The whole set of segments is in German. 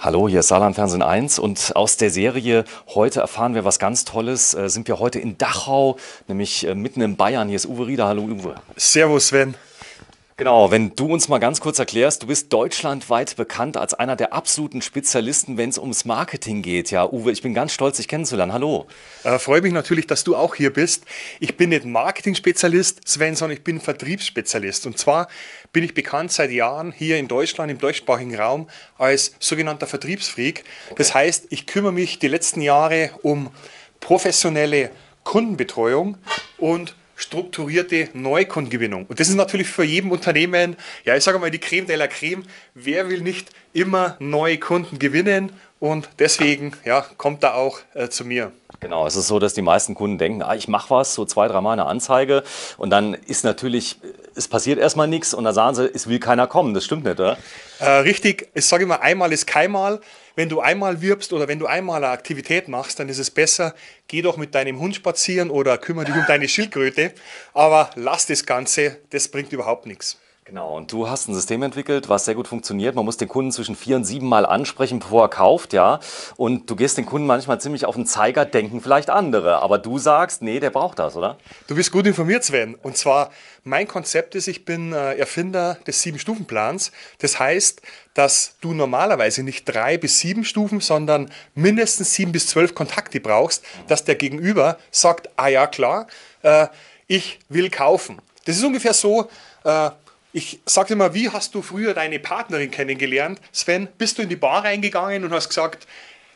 Hallo, hier ist Saarland Fernsehen 1 und aus der Serie heute erfahren wir was ganz Tolles. Äh, sind wir heute in Dachau, nämlich äh, mitten in Bayern. Hier ist Uwe Rieder. Hallo Uwe. Servus Sven. Genau, wenn du uns mal ganz kurz erklärst, du bist deutschlandweit bekannt als einer der absoluten Spezialisten, wenn es ums Marketing geht. Ja, Uwe, ich bin ganz stolz, dich kennenzulernen. Hallo. Äh, freue mich natürlich, dass du auch hier bist. Ich bin nicht Marketing-Spezialist, Sven, sondern ich bin Vertriebsspezialist. Und zwar bin ich bekannt seit Jahren hier in Deutschland, im deutschsprachigen Raum, als sogenannter Vertriebsfreak. Okay. Das heißt, ich kümmere mich die letzten Jahre um professionelle Kundenbetreuung und strukturierte Neukundengewinnung. Und das ist natürlich für jeden Unternehmen, ja, ich sage mal, die Creme de la Creme. Wer will nicht immer neue Kunden gewinnen? Und deswegen ja, kommt da auch äh, zu mir. Genau, es ist so, dass die meisten Kunden denken, ah, ich mache was, so zwei, dreimal eine Anzeige und dann ist natürlich, es passiert erstmal nichts und dann sagen sie, es will keiner kommen. Das stimmt nicht, oder? Äh, richtig, ich sage immer, einmal ist keinmal. Wenn du einmal wirbst oder wenn du einmal eine Aktivität machst, dann ist es besser, geh doch mit deinem Hund spazieren oder kümmere dich um deine Schildkröte. Aber lass das Ganze, das bringt überhaupt nichts. Genau, und du hast ein System entwickelt, was sehr gut funktioniert. Man muss den Kunden zwischen vier und sieben Mal ansprechen, bevor er kauft, ja. Und du gehst den Kunden manchmal ziemlich auf den Zeiger, denken vielleicht andere. Aber du sagst, nee, der braucht das, oder? Du bist gut informiert, Sven. Und zwar, mein Konzept ist, ich bin äh, Erfinder des Sieben-Stufen-Plans. Das heißt, dass du normalerweise nicht drei bis sieben Stufen, sondern mindestens sieben bis zwölf Kontakte brauchst, dass der Gegenüber sagt, ah ja, klar, äh, ich will kaufen. Das ist ungefähr so, äh, ich sage immer, wie hast du früher deine Partnerin kennengelernt? Sven, bist du in die Bar reingegangen und hast gesagt,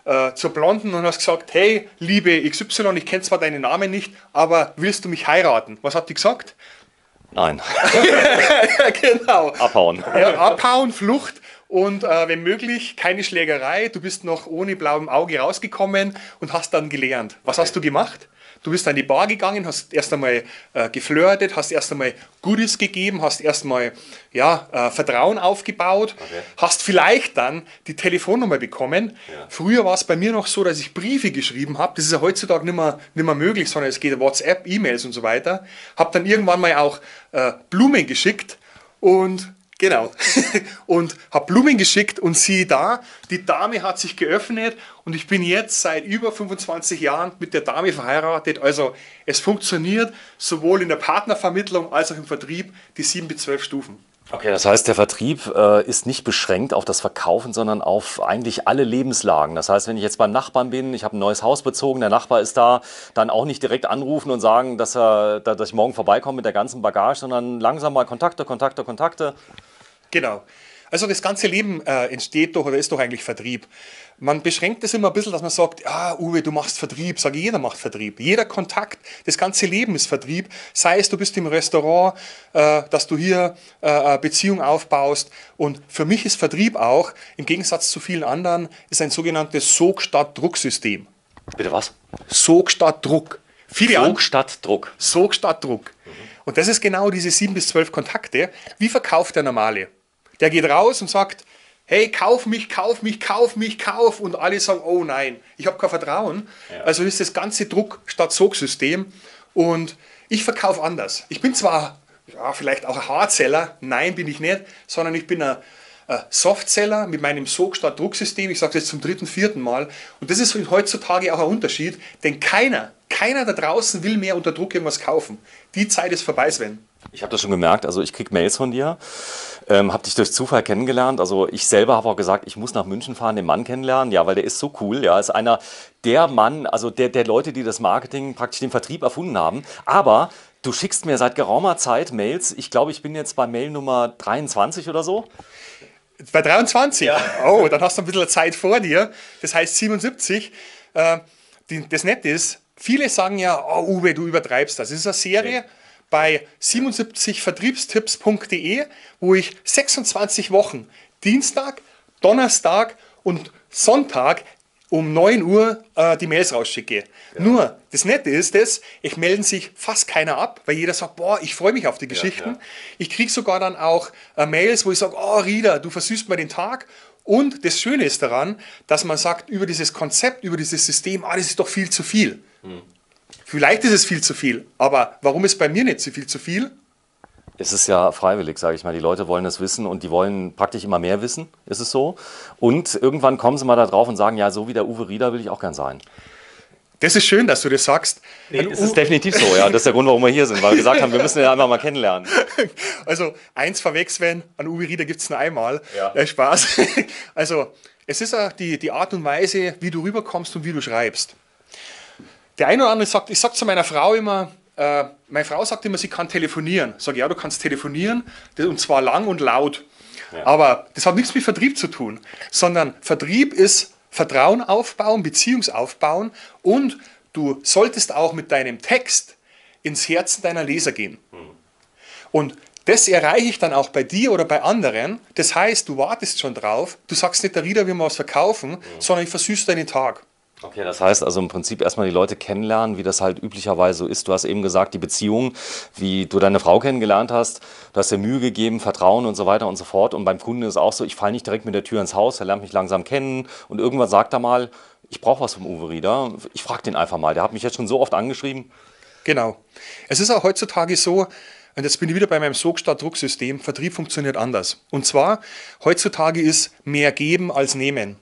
äh, zur Blonden und hast gesagt, hey, liebe XY, ich kenne zwar deinen Namen nicht, aber willst du mich heiraten? Was hat die gesagt? Nein. genau. Abhauen. Ja, abhauen, Flucht und äh, wenn möglich keine Schlägerei. Du bist noch ohne blauem Auge rausgekommen und hast dann gelernt. Was okay. hast du gemacht? Du bist an die Bar gegangen, hast erst einmal äh, geflirtet, hast erst einmal Goodies gegeben, hast erst einmal ja, äh, Vertrauen aufgebaut, okay. hast vielleicht dann die Telefonnummer bekommen. Ja. Früher war es bei mir noch so, dass ich Briefe geschrieben habe. Das ist ja heutzutage nicht mehr, nicht mehr möglich, sondern es geht WhatsApp, E-Mails und so weiter. Habe dann irgendwann mal auch äh, Blumen geschickt und Genau. und habe Blumen geschickt und sieh da, die Dame hat sich geöffnet und ich bin jetzt seit über 25 Jahren mit der Dame verheiratet. Also es funktioniert sowohl in der Partnervermittlung als auch im Vertrieb die 7 bis 12 Stufen. Okay, das heißt, der Vertrieb äh, ist nicht beschränkt auf das Verkaufen, sondern auf eigentlich alle Lebenslagen. Das heißt, wenn ich jetzt beim Nachbarn bin, ich habe ein neues Haus bezogen, der Nachbar ist da, dann auch nicht direkt anrufen und sagen, dass, er, dass ich morgen vorbeikomme mit der ganzen Bagage, sondern langsam mal Kontakte, Kontakte, Kontakte. Genau. Also das ganze Leben äh, entsteht doch oder ist doch eigentlich Vertrieb. Man beschränkt es immer ein bisschen, dass man sagt, ah, Uwe, du machst Vertrieb. Sage, jeder macht Vertrieb. Jeder Kontakt, das ganze Leben ist Vertrieb. Sei es, du bist im Restaurant, äh, dass du hier äh, eine Beziehung aufbaust. Und für mich ist Vertrieb auch, im Gegensatz zu vielen anderen, ist ein sogenanntes Sog statt Drucksystem. Bitte was? Sog statt Druck. Viele Sog statt Druck. Sog statt Druck. Mhm. Und das ist genau diese sieben bis zwölf Kontakte. Wie verkauft der Normale? Der geht raus und sagt, hey, kauf mich, kauf mich, kauf mich, kauf. Und alle sagen, oh nein, ich habe kein Vertrauen. Ja. Also ist das ganze Druck statt Sogsystem. Und ich verkaufe anders. Ich bin zwar ja, vielleicht auch ein Hardseller, nein, bin ich nicht, sondern ich bin ein Softseller mit meinem Sog statt Drucksystem. Ich sage es jetzt zum dritten, vierten Mal. Und das ist heutzutage auch ein Unterschied, denn keiner, keiner da draußen will mehr unter Druck irgendwas kaufen. Die Zeit ist vorbei, Sven. Ich habe das schon gemerkt. Also ich kriege Mails von dir, ähm, habe dich durch Zufall kennengelernt. Also ich selber habe auch gesagt, ich muss nach München fahren, den Mann kennenlernen. Ja, weil der ist so cool. Ja, ist einer der Mann, also der, der Leute, die das Marketing, praktisch den Vertrieb erfunden haben. Aber du schickst mir seit geraumer Zeit Mails. Ich glaube, ich bin jetzt bei Mail Nummer 23 oder so. Bei 23? Ja. Oh, dann hast du ein bisschen Zeit vor dir. Das heißt 77. Äh, die, das Nette ist, viele sagen ja, oh Uwe, du übertreibst das. Das ist eine Serie. Okay bei 77vertriebstipps.de, wo ich 26 Wochen Dienstag, Donnerstag und Sonntag um 9 Uhr äh, die Mails rausschicke. Ja. Nur, das Nette ist es, ich melden sich fast keiner ab, weil jeder sagt, boah, ich freue mich auf die Geschichten. Ja, ja. Ich kriege sogar dann auch äh, Mails, wo ich sage, oh Rieder, du versüßt mir den Tag. Und das Schöne ist daran, dass man sagt, über dieses Konzept, über dieses System, ah, das ist doch viel zu viel. Hm. Vielleicht ist es viel zu viel, aber warum ist bei mir nicht so viel zu viel? Es ist ja freiwillig, sage ich mal. Die Leute wollen es wissen und die wollen praktisch immer mehr wissen, ist es so. Und irgendwann kommen sie mal da drauf und sagen, ja, so wie der Uwe Rieder will ich auch gern sein. Das ist schön, dass du das sagst. Nee, es ist definitiv so, ja. Das ist der Grund, warum wir hier sind, weil wir gesagt haben, wir müssen ihn einfach mal kennenlernen. Also eins verwechseln, an Uwe Rieder gibt es nur einmal. Ja. Äh, Spaß. Also es ist auch die, die Art und Weise, wie du rüberkommst und wie du schreibst. Der eine oder andere sagt, ich sage zu meiner Frau immer, äh, meine Frau sagt immer, sie kann telefonieren. Ich sage, ja, du kannst telefonieren, und zwar lang und laut. Ja. Aber das hat nichts mit Vertrieb zu tun, sondern Vertrieb ist Vertrauen aufbauen, Beziehungs aufbauen und du solltest auch mit deinem Text ins Herzen deiner Leser gehen. Und das erreiche ich dann auch bei dir oder bei anderen. Das heißt, du wartest schon drauf, du sagst nicht, der Rieder will mal was verkaufen, sondern ich versüße deinen Tag. Okay, das heißt also im Prinzip erstmal die Leute kennenlernen, wie das halt üblicherweise so ist. Du hast eben gesagt, die Beziehung, wie du deine Frau kennengelernt hast, du hast dir Mühe gegeben, Vertrauen und so weiter und so fort. Und beim Kunden ist es auch so, ich falle nicht direkt mit der Tür ins Haus, er lernt mich langsam kennen und irgendwann sagt er mal, ich brauche was vom Uwe Rieder. Ich frage den einfach mal, der hat mich jetzt schon so oft angeschrieben. Genau. Es ist auch heutzutage so, und jetzt bin ich wieder bei meinem Sogstadt-Drucksystem, Vertrieb funktioniert anders. Und zwar, heutzutage ist mehr geben als nehmen.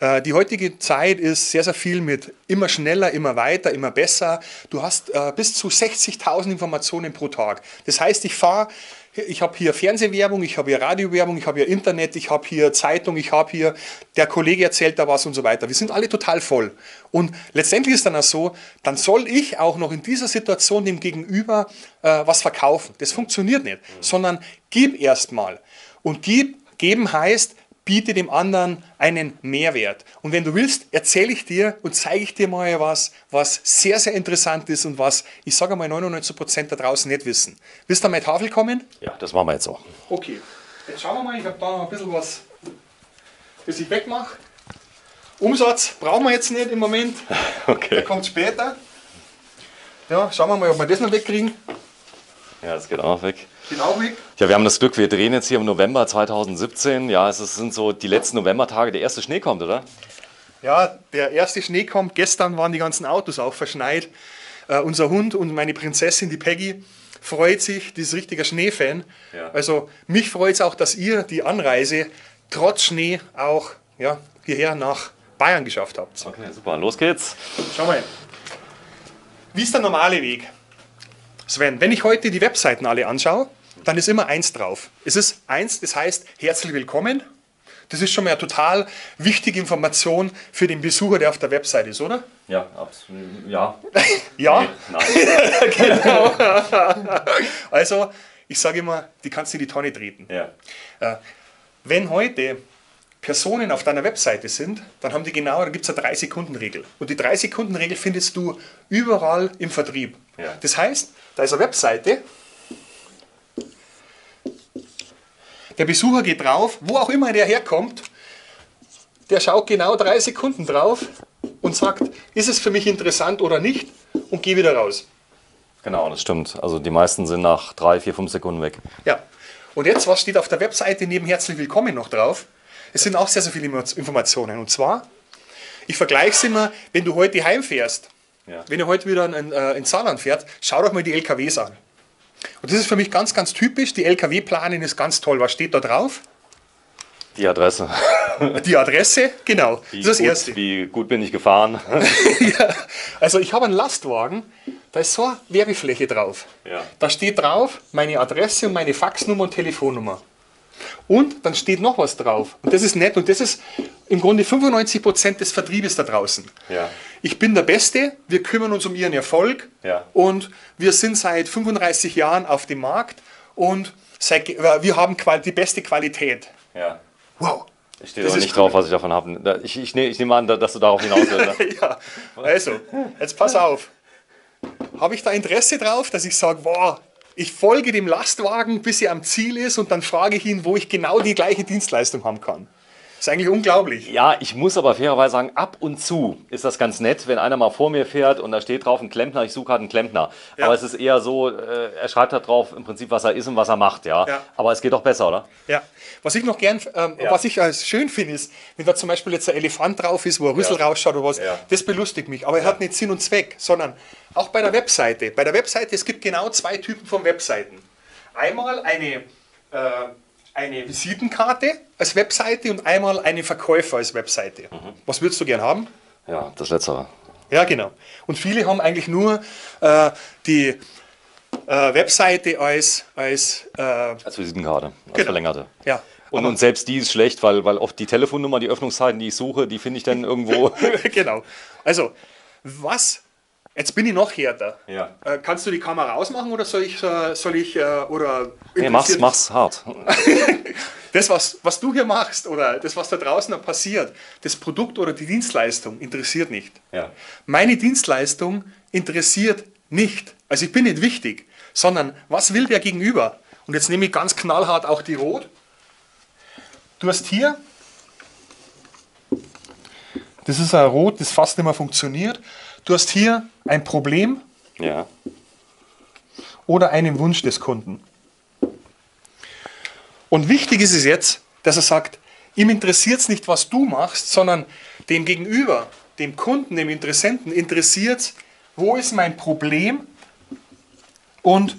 Äh, Die heutige Zeit ist sehr, sehr viel mit immer schneller, immer weiter, immer besser. Du hast äh, bis zu 60.000 Informationen pro Tag. Das heißt, ich fahre, ich habe hier Fernsehwerbung, ich habe hier Radiowerbung, ich habe hier Internet, ich habe hier Zeitung, ich habe hier, der Kollege erzählt da was und so weiter. Wir sind alle total voll. Und letztendlich ist dann auch so, dann soll ich auch noch in dieser Situation dem Gegenüber äh, was verkaufen. Das funktioniert nicht, sondern gib erstmal. Und gib, geben heißt, biete dem anderen einen Mehrwert. Und wenn du willst, erzähle ich dir und zeige ich dir mal was, was sehr, sehr interessant ist und was, ich sage mal, 99% da draußen nicht wissen. Willst du an meine Tafel kommen? Ja, das machen wir jetzt so. Okay. Jetzt schauen wir mal, ich habe da noch ein bisschen was, das ich wegmache. Umsatz brauchen wir jetzt nicht im Moment, der Okay. kommt später. Ja, schauen wir mal, ob wir das noch wegkriegen. Ja, das geht auch noch weg. Geht auch weg. Ja, wir haben das Glück, wir drehen jetzt hier im November 2017. Ja, es sind so die letzten Novembertage, der erste Schnee kommt, oder? Ja, der erste Schnee kommt. Gestern waren die ganzen Autos auch verschneit. Äh, unser Hund und meine Prinzessin, die Peggy, freut sich, die ist richtiger Schneefan. Ja. Also mich freut es auch, dass ihr die Anreise trotz Schnee auch ja, hierher nach Bayern geschafft habt. Okay, super. Los geht's. Schau mal. Wie ist der normale Weg? Sven, wenn ich heute die Webseiten alle anschaue, dann ist immer eins drauf. Es ist eins, das heißt herzlich willkommen. Das ist schon mal eine total wichtige Information für den Besucher, der auf der Website ist, oder? Ja, absolut. Ja. Ja. Nee, nein. Also, ich sage immer, die kannst du in die Tonne treten. Ja. Äh, Wenn heute Personen auf deiner Webseite sind, dann haben die genau, da gibt es eine 3-Sekunden-Regel. Und die 3-Sekunden-Regel findest du überall im Vertrieb. Ja. Das heißt, da ist eine Webseite, der Besucher geht drauf, wo auch immer der herkommt, der schaut genau drei Sekunden drauf und sagt, ist es für mich interessant oder nicht und geh wieder raus. Genau, das stimmt. Also die meisten sind nach drei, vier, fünf Sekunden weg. Ja. Und jetzt, was steht auf der Webseite neben Herzlich Willkommen noch drauf? Es sind auch sehr, sehr viele Informationen. Und zwar, ich vergleiche es immer, wenn du heute heimfährst, Ja. wenn ihr heute wieder in, äh, in Saarland fährt, schau doch mal die LKWs an. Und das ist für mich ganz, ganz typisch. Die LKW-Planen ist ganz toll. Was steht da drauf? Die Adresse. Die Adresse, genau. Wie das ist das gut, Erste. Wie gut bin ich gefahren? ja. Also ich habe einen Lastwagen, da ist so eine Werbefläche drauf. Ja. Da steht drauf meine Adresse und meine Faxnummer und Telefonnummer. Und dann steht noch was drauf. Und das ist nett. Und das ist im Grunde 95% des Vertriebes da draußen. Ja. Ich bin der Beste, wir kümmern uns um Ihren Erfolg. Ja. Und wir sind seit 35 Jahren auf dem Markt und seit, äh, wir haben die beste Qualität. ja. Wow. Ich stehe aber nicht drauf, was ich davon habe. Ich, ich, ich nehme an, dass du darauf hinaus willst. ne? ja, also, jetzt pass auf. Habe ich da Interesse drauf, dass ich sage, boah, ich folge dem Lastwagen, bis er am Ziel ist und dann frage ich ihn, wo ich genau die gleiche Dienstleistung haben kann. Das ist eigentlich unglaublich. Ja, ich muss aber fairerweise sagen, ab und zu ist das ganz nett, wenn einer mal vor mir fährt und da steht drauf ein Klempner, ich suche halt einen Klempner. Ja. Aber es ist eher so, äh, er schreibt da drauf im Prinzip, was er ist und was er macht, ja. Ja. Aber es geht doch besser, oder? Ja. Was ich noch gern, ähm, Ja. was ich als schön finde, ist, wenn da zum Beispiel jetzt ein Elefant drauf ist, wo ein Rüssel rausschaut oder was, das belustigt mich. Aber er hat nicht Sinn und Zweck, sondern auch bei der Webseite. Bei der Webseite, es gibt genau zwei Typen von Webseiten. Einmal eine, äh, eine Visitenkarte als Webseite und einmal eine Verkäufer als Webseite. Was würdest du gern haben? Ja, das Letztere. Ja, genau. Und viele haben eigentlich nur äh, die äh, Webseite als, als äh, Als Visitenkarte, als Genau. verlängerte. ja. Und, und selbst die ist schlecht, weil, weil oft die Telefonnummer, die Öffnungszeiten, die ich suche, die finde ich dann irgendwo. genau. Also, was? Jetzt bin ich noch härter. Ja. Äh, kannst du die Kamera ausmachen oder soll ich, äh, soll ich äh, oder nee, mach's, mach's hart. Das, was, was du hier machst oder das, was da draußen passiert, das Produkt oder die Dienstleistung interessiert nicht. Ja. Meine Dienstleistung interessiert nicht. Also ich bin nicht wichtig, sondern was will der Gegenüber? Und jetzt nehme ich ganz knallhart auch die Rot. Du hast hier, das ist ein Rot, das fast nicht mehr funktioniert. Du hast hier ein Problem Ja. oder einen Wunsch des Kunden. Und wichtig ist es jetzt, dass er sagt, ihm interessiert es nicht, was du machst, sondern dem Gegenüber, dem Kunden, dem Interessenten interessiert es, wo ist mein Problem und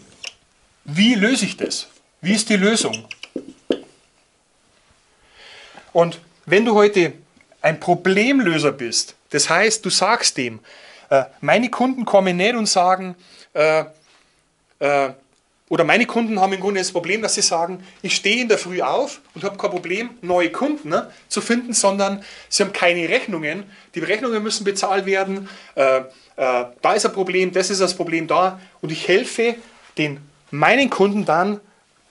wie löse ich das? Wie ist die Lösung? Und wenn du heute ein Problemlöser bist, das heißt, du sagst dem, meine Kunden kommen nicht und sagen, äh, äh, oder meine Kunden haben im Grunde das Problem, dass sie sagen, ich stehe in der Früh auf und habe kein Problem, neue Kunden ne, zu finden, sondern sie haben keine Rechnungen. Die Rechnungen müssen bezahlt werden. Äh, äh, da ist ein Problem, das ist das Problem da. Und ich helfe den meinen Kunden dann,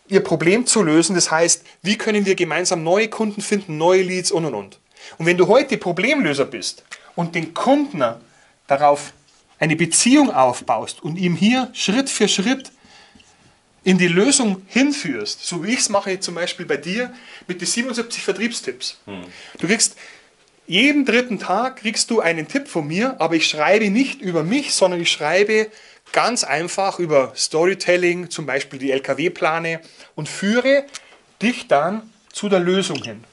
ihr Problem zu lösen. Das heißt, wie können wir gemeinsam neue Kunden finden, neue Leads und und und. Und wenn du heute Problemlöser bist und den Kunden darauf eine Beziehung aufbaust und ihm hier Schritt für Schritt in die Lösung hinführst, so wie ich es mache zum Beispiel bei dir mit den 77 Vertriebstipps. Du kriegst jeden dritten Tag kriegst du einen Tipp von mir, aber ich schreibe nicht über mich, sondern ich schreibe ganz einfach über Storytelling, zum Beispiel die LKW-Plane und führe dich dann zu der Lösung hin.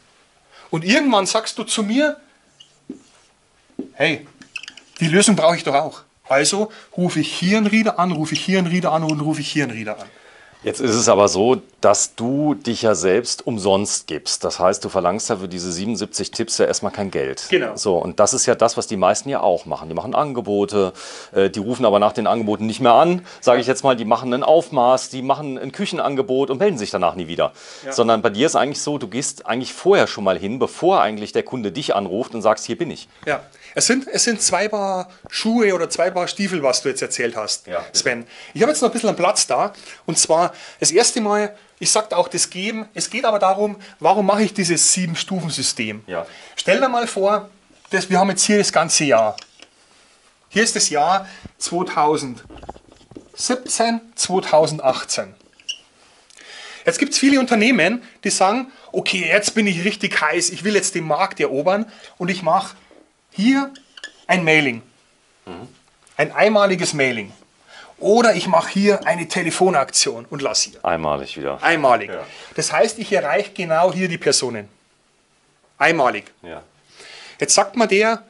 Und irgendwann sagst du zu mir, hey, die Lösung brauche ich doch auch. Also rufe ich hier einen Reader an, rufe ich hier einen Reader an und rufe ich hier einen Reader an. Jetzt ist es aber so, dass du dich ja selbst umsonst gibst. Das heißt, du verlangst ja für diese 77 Tipps ja erstmal kein Geld. Genau. So, und das ist ja das, was die meisten ja auch machen. Die machen Angebote, äh, die rufen aber nach den Angeboten nicht mehr an, sage ich jetzt mal, die machen ein Aufmaß, die machen ein Küchenangebot und melden sich danach nie wieder. Sondern bei dir ist eigentlich so, du gehst eigentlich vorher schon mal hin, bevor eigentlich der Kunde dich anruft und sagst, hier bin ich. Ja, es sind, es sind zwei Paar Schuhe oder zwei Paar Stiefel, was du jetzt erzählt hast, Ja. Sven. Ich habe jetzt noch ein bisschen einen Platz da. Und zwar das erste Mal, ich sagte auch das Geben, es geht aber darum, warum mache ich dieses Sieben-Stufen-System? Ja. Stell dir mal vor, das, wir haben jetzt hier das ganze Jahr. Hier ist das Jahr 2017, 2018. Jetzt gibt es viele Unternehmen, die sagen, okay, jetzt bin ich richtig heiß, ich will jetzt den Markt erobern und ich mache hier ein Mailing. Ein einmaliges Mailing. Oder ich mache hier eine Telefonaktion und lasse hier. Einmalig wieder. Einmalig. Ja. Das heißt, ich erreiche genau hier die Personen. Einmalig. Ja. Jetzt sagt man der,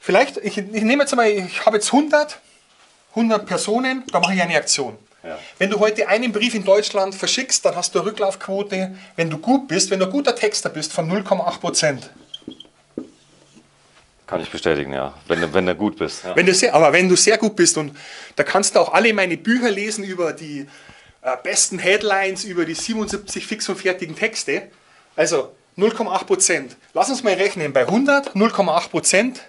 vielleicht, ich, ich nehme jetzt mal, ich habe jetzt 100, 100 Personen, da mache ich eine Aktion. Ja. Wenn du heute einen Brief in Deutschland verschickst, dann hast du eine Rücklaufquote, wenn du gut bist, wenn du ein guter Texter bist, von 0,8 Prozent. Kann ich bestätigen, ja. Wenn, du- wenn du gut bist. Ja. Wenn du sehr, aber wenn du sehr gut bist und da kannst du auch alle meine Bücher lesen über die äh, besten Headlines, über die 77 fix und fertigen Texte. Also 0,8 Prozent. Lass uns mal rechnen. Bei 100, 0,8 Prozent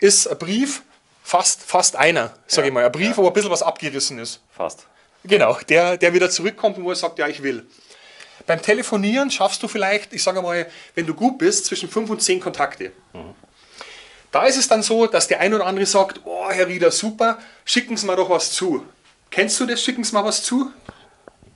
ist ein Brief fast, fast einer, sage Ja, ich mal. Ein Brief, ja. wo ein bisschen was abgerissen ist. Fast. Genau, der, der wieder zurückkommt und wo er sagt, ja, ich will. Beim Telefonieren schaffst du vielleicht, ich sage mal, wenn du gut bist, zwischen 5 und 10 Kontakte. Da ist es dann so, dass der ein oder andere sagt, oh, Herr Rieder, super, schicken Sie mal doch was zu. Kennst du das, schicken Sie mal was zu?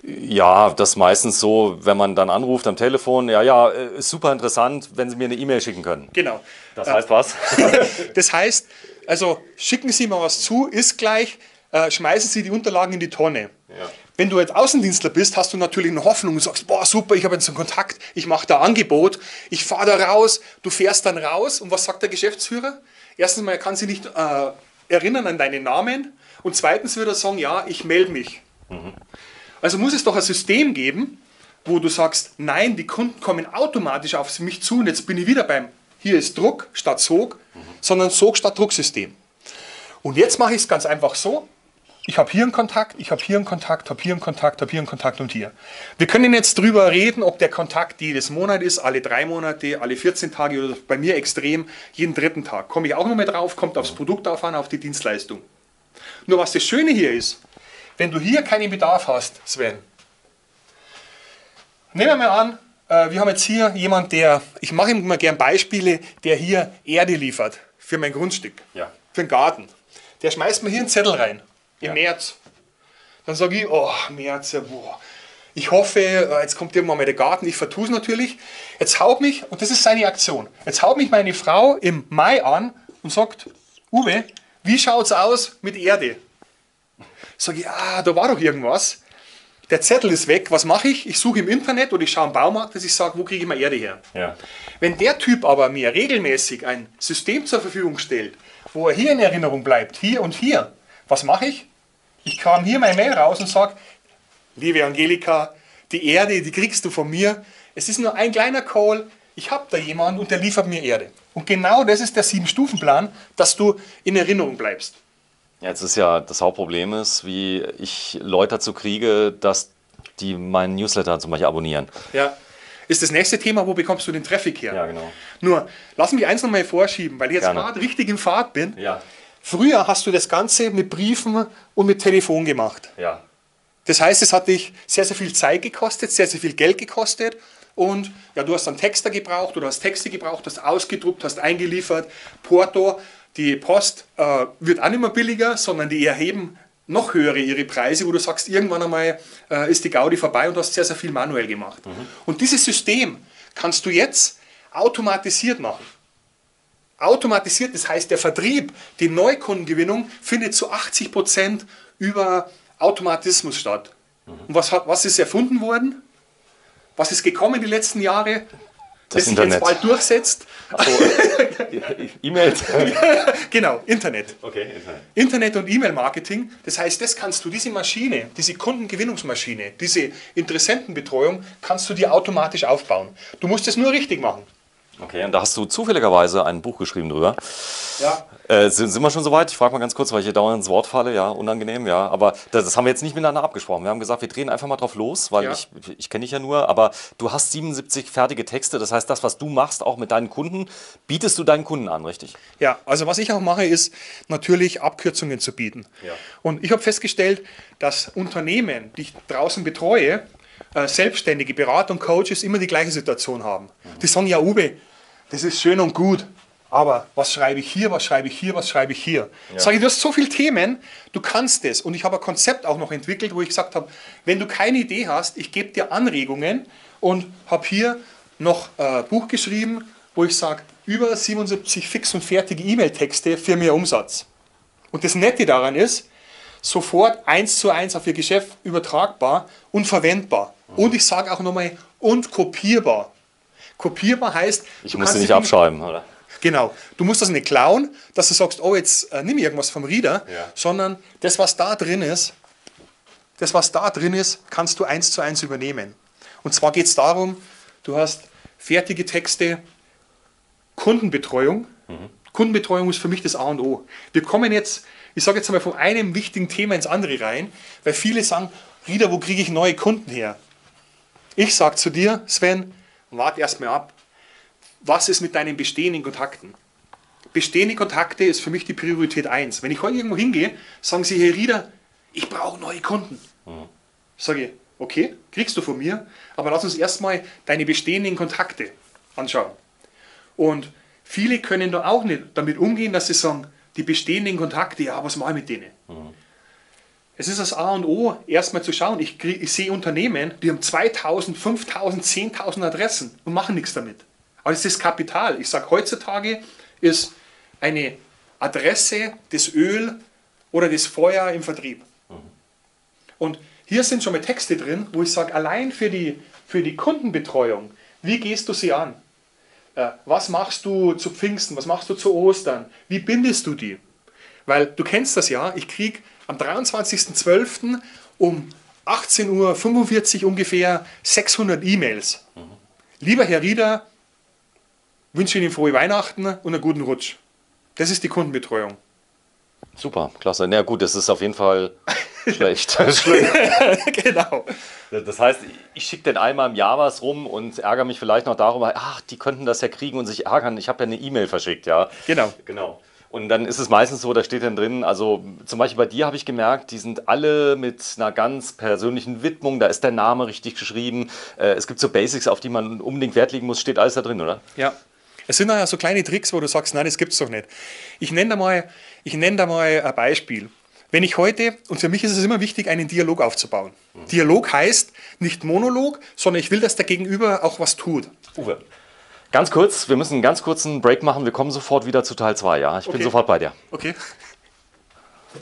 Ja, das ist meistens so, wenn man dann anruft am Telefon, ja, ja, äh, ist super interessant, wenn Sie mir eine E-Mail schicken können. Genau. Das heißt was? Das heißt, also schicken Sie mal was zu, ist gleich, äh, schmeißen Sie die Unterlagen in die Tonne. Ja. Wenn du jetzt Außendienstler bist, hast du natürlich eine Hoffnung und sagst, boah, super, ich habe jetzt einen Kontakt, ich mache da Angebot, ich fahre da raus, du fährst dann raus und was sagt der Geschäftsführer? Erstens mal, er kann sich nicht äh, erinnern an deinen Namen und zweitens wird er sagen, ja, ich melde mich. Also muss es doch ein System geben, wo du sagst, nein, die Kunden kommen automatisch auf mich zu und jetzt bin ich wieder beim, hier ist Druck statt Sog, mhm. sondern Sog statt Drucksystem. Und jetzt mache ich es ganz einfach so, ich habe hier einen Kontakt, ich habe hier einen Kontakt, habe hier einen Kontakt, habe hier einen Kontakt und hier. Wir können jetzt drüber reden, ob der Kontakt jedes Monat ist, alle drei Monate, alle 14 Tage oder bei mir extrem jeden dritten Tag. Komme ich auch noch mal drauf, kommt aufs Produkt auf an, auf die Dienstleistung. Nur was das Schöne hier ist, wenn du hier keinen Bedarf hast, Sven, nehmen wir mal an, äh, wir haben jetzt hier jemand, der, ich mache ihm immer gern Beispiele, der hier Erde liefert für mein Grundstück, ja. für den Garten. Der schmeißt mir hier einen Zettel rein im ja. März. Dann sage ich, oh, März, ja, boah. Ich hoffe, äh, jetzt kommt irgendwann mal der Garten, ich vertue es natürlich. Jetzt haut mich, und das ist seine Aktion, jetzt haut mich meine Frau im Mai an und sagt, Uwe, wie schaut es aus mit Erde? Sage ich, ah, da war doch irgendwas. Der Zettel ist weg, was mache ich? Ich suche im Internet oder ich schaue im Baumarkt, dass ich sage, wo kriege ich mal Erde her? Ja. Wenn der Typ aber mir regelmäßig ein System zur Verfügung stellt, wo er hier in Erinnerung bleibt, hier und hier, was mache ich? Ich kam hier mein Mail raus und sage, liebe Angelika, die Erde, die kriegst du von mir. Es ist nur ein kleiner Call. Ich habe da jemanden und der liefert mir Erde. Und genau das ist der Sieben-Stufen-Plan, dass du in Erinnerung bleibst. Ja, jetzt ist ja das Hauptproblem ist, wie ich Leute dazu kriege, dass die meinen Newsletter zum Beispiel abonnieren. Ja. Ist das nächste Thema, wo bekommst du den Traffic her? Ja, genau. Nur, lass mich eins nochmal vorschieben, weil ich jetzt gerade richtig im Fahrt bin. Ja. Früher hast du das Ganze mit Briefen und mit Telefon gemacht. Ja. Das heißt, es hat dich sehr, sehr viel Zeit gekostet, sehr, sehr viel Geld gekostet. Und ja, du hast dann Texter gebraucht, du hast Texte gebraucht, hast ausgedruckt, hast eingeliefert. Porto, die Post äh, wird auch nicht mehr billiger, sondern die erheben noch höhere ihre Preise, wo du sagst, irgendwann einmal äh, ist die Gaudi vorbei und du hast sehr, sehr viel manuell gemacht. Mhm. Und dieses System kannst du jetzt automatisiert machen automatisiert. Das heißt, der Vertrieb, die Neukundengewinnung findet zu 80 Prozent über Automatismus statt. Mhm. Und was, hat, was ist erfunden worden? Was ist gekommen die letzten Jahre? Das, das Internet. sich jetzt bald durchsetzt. So, E-Mails. genau, Internet. Okay, Internet. Internet und E-Mail-Marketing. Das heißt, das kannst du, diese Maschine, diese Kundengewinnungsmaschine, diese Interessentenbetreuung, kannst du dir automatisch aufbauen. Du musst es nur richtig machen. Okay, und da hast du zufälligerweise ein Buch geschrieben drüber. Ja. Äh, sind, sind wir schon soweit? Ich frage mal ganz kurz, weil ich hier dauernd ins Wort falle. Ja, unangenehm, ja. Aber das, das, haben wir jetzt nicht miteinander abgesprochen. Wir haben gesagt, wir drehen einfach mal drauf los, weil ja. ich, ich kenne dich ja nur. Aber du hast 77 fertige Texte. Das heißt, das, was du machst, auch mit deinen Kunden, bietest du deinen Kunden an, richtig? Ja, also was ich auch mache, ist natürlich Abkürzungen zu bieten. Ja. Und ich habe festgestellt, dass Unternehmen, die ich draußen betreue, äh, Selbstständige, Berater und Coaches immer die gleiche Situation haben. Die sagen, ja Uwe, das ist schön und gut, aber was schreibe ich hier, was schreibe ich hier, was schreibe ich hier? Ja. Sage ich, du hast so viele Themen, du kannst es. Und ich habe ein Konzept auch noch entwickelt, wo ich gesagt habe, wenn du keine Idee hast, ich gebe dir Anregungen und habe hier noch ein Buch geschrieben, wo ich sage, über 77 fix und fertige E-Mail-Texte für mehr Umsatz. Und das Nette daran ist, sofort eins zu eins auf Ihr Geschäft übertragbar und verwendbar. Und ich sage auch nochmal, und kopierbar. Kopierbar heißt. Ich muss sie nicht abschreiben, oder? Genau. Du musst das nicht klauen, dass du sagst, oh, jetzt äh, nimm irgendwas vom Reader, ja. sondern das, was da drin ist, das, was da drin ist, kannst du eins zu eins übernehmen. Und zwar geht es darum, du hast fertige Texte, Kundenbetreuung. Mhm. Kundenbetreuung ist für mich das A und O. Wir kommen jetzt, ich sage jetzt einmal von einem wichtigen Thema ins andere rein, weil viele sagen, Rieder, wo kriege ich neue Kunden her? Ich sage zu dir, Sven, warte erstmal ab. Was ist mit deinen bestehenden Kontakten? Bestehende Kontakte ist für mich die Priorität 1. Wenn ich heute irgendwo hingehe, sagen sie, Herr Rieder, ich brauche neue Kunden. Mhm. Sage ich, okay, kriegst du von mir, aber lass uns erstmal deine bestehenden Kontakte anschauen. Und viele können da auch nicht damit umgehen, dass sie sagen, die bestehenden Kontakte, ja, was mache ich mit denen? Mhm. Es ist das A und O, erstmal zu schauen. Ich, krieg, ich sehe Unternehmen, die haben 2000, 5000, 10.000 Adressen und machen nichts damit. Aber es ist Kapital. Ich sage, heutzutage ist eine Adresse das Öl oder das Feuer im Vertrieb. Und hier sind schon mal Texte drin, wo ich sage, allein für die, für die Kundenbetreuung, wie gehst du sie an? Äh, was machst du zu Pfingsten? Was machst du zu Ostern? Wie bindest du die? Weil du kennst das ja, ich kriege am 23.12. um 18.45 Uhr ungefähr 600 E-Mails. Lieber Herr Rieder, wünsche Ihnen frohe Weihnachten und einen guten Rutsch. Das ist die Kundenbetreuung. Super, klasse. Na gut, das ist auf jeden Fall schlecht. genau. Das heißt, ich schicke den einmal im Jahr was rum und ärgere mich vielleicht noch darüber, ach, die könnten das ja kriegen und sich ärgern. Ich habe ja eine E-Mail verschickt, ja. Genau. Genau. Und dann ist es meistens so, da steht dann drin, also zum Beispiel bei dir habe ich gemerkt, die sind alle mit einer ganz persönlichen Widmung, da ist der Name richtig geschrieben. Äh, es gibt so Basics, auf die man unbedingt Wert legen muss, steht alles da drin, oder? Ja. Es sind ja so kleine Tricks, wo du sagst, nein, das gibt es doch nicht. Ich nenne da, mal, ich nenne da mal ein Beispiel. Wenn ich heute, und für mich ist es immer wichtig, einen Dialog aufzubauen. Mhm. Dialog heißt nicht Monolog, sondern ich will, dass der Gegenüber auch was tut. Uwe. Ganz kurz, wir müssen einen ganz kurzen Break machen. Wir kommen sofort wieder zu Teil 2, ja? Ich okay. bin sofort bei dir. Okay.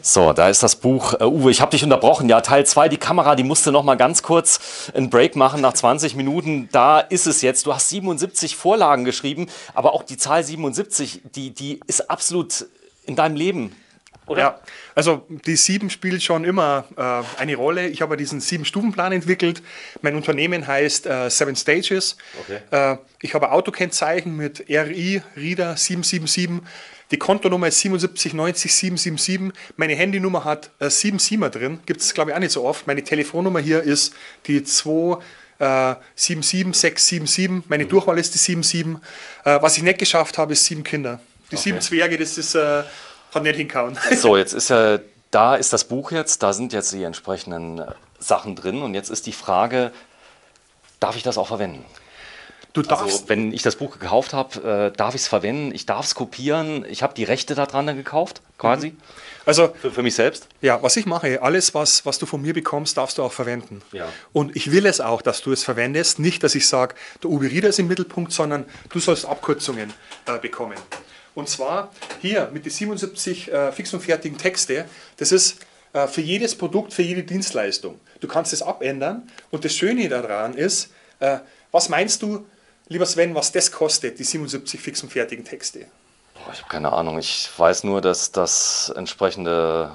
So, da ist das Buch. Uh, Uwe, ich habe dich unterbrochen. Ja, Teil 2, die Kamera, die musste noch mal ganz kurz einen Break machen nach 20 Minuten. Da ist es jetzt. Du hast 77 Vorlagen geschrieben, aber auch die Zahl 77, die, die ist absolut in deinem Leben oder? Ja, also die sieben spielt schon immer äh, eine Rolle. Ich habe diesen sieben Stufenplan entwickelt. Mein Unternehmen heißt äh, Seven Stages. Okay. Äh, ich habe Autokennzeichen mit RI Rida 777. Die Kontonummer ist 7790 777. Meine Handynummer hat äh, 77er drin. Gibt es, glaube ich, auch nicht so oft. Meine Telefonnummer hier ist die 2. Äh, 77677. Meine mhm. Durchwahl ist die 77. Äh, was ich nicht geschafft habe, ist sieben Kinder. Die okay. sieben Zwerge, das ist hat nicht hinkauen. So, jetzt ist ja, da ist das Buch jetzt, da sind jetzt die entsprechenden äh, Sachen drin und jetzt ist die Frage, darf ich das auch verwenden? Du also, darfst. Also, wenn ich das Buch gekauft habe, äh, darf ich es verwenden, ich darf es kopieren, ich habe die Rechte daran gekauft, quasi. Mhm. Also für, für, mich selbst? Ja, was ich mache, alles, was, was du von mir bekommst, darfst du auch verwenden. Ja. Und ich will es auch, dass du es verwendest. Nicht, dass ich sage, der Uwe Rieder ist im Mittelpunkt, sondern du sollst Abkürzungen äh, bekommen. Und zwar hier mit den 77 äh, fix und fertigen Texte. Das ist äh, für jedes Produkt, für jede Dienstleistung. Du kannst es abändern. Und das Schöne daran ist, äh, was meinst du, lieber Sven, was das kostet, die 77 fix und fertigen Texte? Boah, ich habe keine Ahnung. Ich weiß nur, dass das entsprechende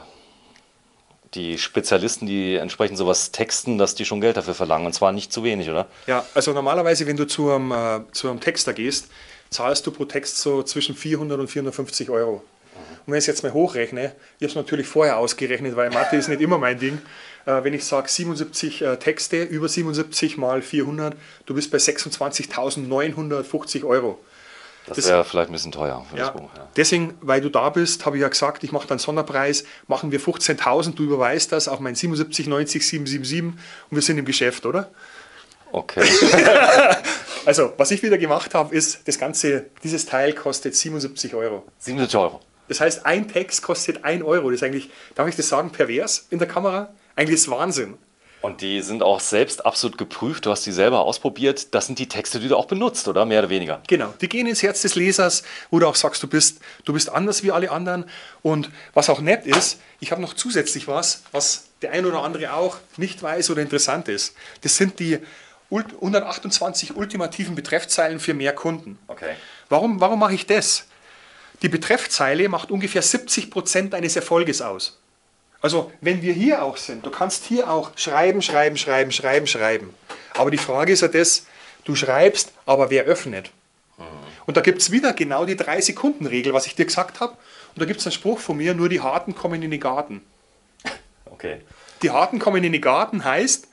die Spezialisten, die entsprechend sowas texten, dass die schon Geld dafür verlangen und zwar nicht zu wenig, oder? Ja, also normalerweise, wenn du zu einem, äh, zu einem Texter gehst, zahlst du pro Text so zwischen 400 und 450 Euro. Und wenn ich es jetzt mal hochrechne, ich habe es natürlich vorher ausgerechnet, weil Mathe ist nicht immer mein Ding. Äh, wenn ich sage 77 äh, Texte, über 77 mal 400, du bist bei 26.950 Euro. Das wäre vielleicht ein bisschen teuer für ja, das Buch. Ja. Deswegen, weil du da bist, habe ich ja gesagt, ich mache dann Sonderpreis, machen wir 15.000, du überweist das auf mein 77, 90, 777 und wir sind im Geschäft, oder? Okay. also, was ich wieder gemacht habe, ist, das ganze, dieses Teil kostet 77 Euro. 77 Euro. Das heißt, ein Text kostet 1 Euro. Das ist eigentlich, darf ich das sagen, pervers in der Kamera? Eigentlich ist Wahnsinn. Und die sind auch selbst absolut geprüft. Du hast die selber ausprobiert. Das sind die Texte, die du auch benutzt, oder? Mehr oder weniger. Genau. Die gehen ins Herz des Lesers, wo du auch sagst, du bist, du bist anders wie alle anderen. Und was auch nett ist, ich habe noch zusätzlich was, was der ein oder andere auch nicht weiß oder interessant ist. Das sind die 128 ultimativen Betreffzeilen für mehr Kunden. Okay. Warum, warum mache ich das? Die Betreffzeile macht ungefähr 70 Prozent deines Erfolges aus. Also, wenn wir hier auch sind, du kannst hier auch schreiben, schreiben, schreiben, schreiben, schreiben. Aber die Frage ist ja das, du schreibst, aber wer öffnet? Mhm. Und da gibt es wieder genau die 3-Sekunden-Regel, was ich dir gesagt habe. Und da gibt es einen Spruch von mir, nur die Harten kommen in den Garten. Okay. Die Harten kommen in den Garten heißt,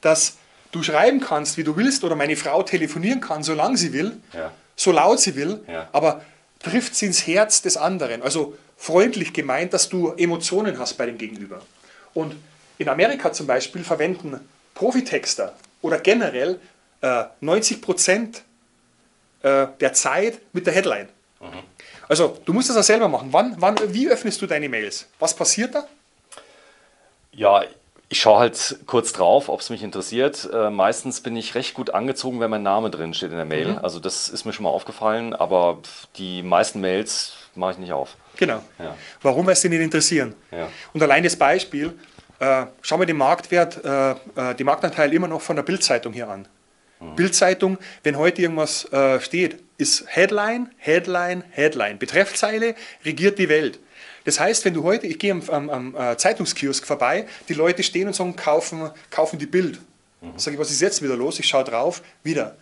dass du schreiben kannst, wie du willst, oder meine Frau telefonieren kann, solange sie will, ja. so laut sie will, ja. aber trifft sie ins Herz des anderen. Also freundlich gemeint, dass du Emotionen hast bei dem Gegenüber. Und in Amerika zum Beispiel verwenden Profitexter oder generell äh, 90 Prozent äh, der Zeit mit der Headline. Mhm. Also du musst das auch selber machen. Wann, wann, wie öffnest du deine Mails? Was passiert da? Ja, ich schaue halt kurz drauf, ob es mich interessiert. Äh, meistens bin ich recht gut angezogen, wenn mein Name drin steht in der Mail. Mhm. Also das ist mir schon mal aufgefallen, aber die meisten Mails mache ich nicht auf. Genau. Ja. Warum, weil dich nicht interessieren. Ja. Und allein das Beispiel, äh, schauen wir den Marktwert, äh, äh, die Marktanteil immer noch von der Bildzeitung hier an. Mhm. Bildzeitung, wenn heute irgendwas äh, steht, ist Headline, Headline, Headline. Betreffzeile regiert die Welt. Das heißt, wenn du heute, ich gehe am, am, am äh, Zeitungskiosk vorbei, die Leute stehen und sagen, kaufen, kaufen die Bild. Mhm. Sag ich, was ist jetzt wieder los? Ich schaue drauf, wieder.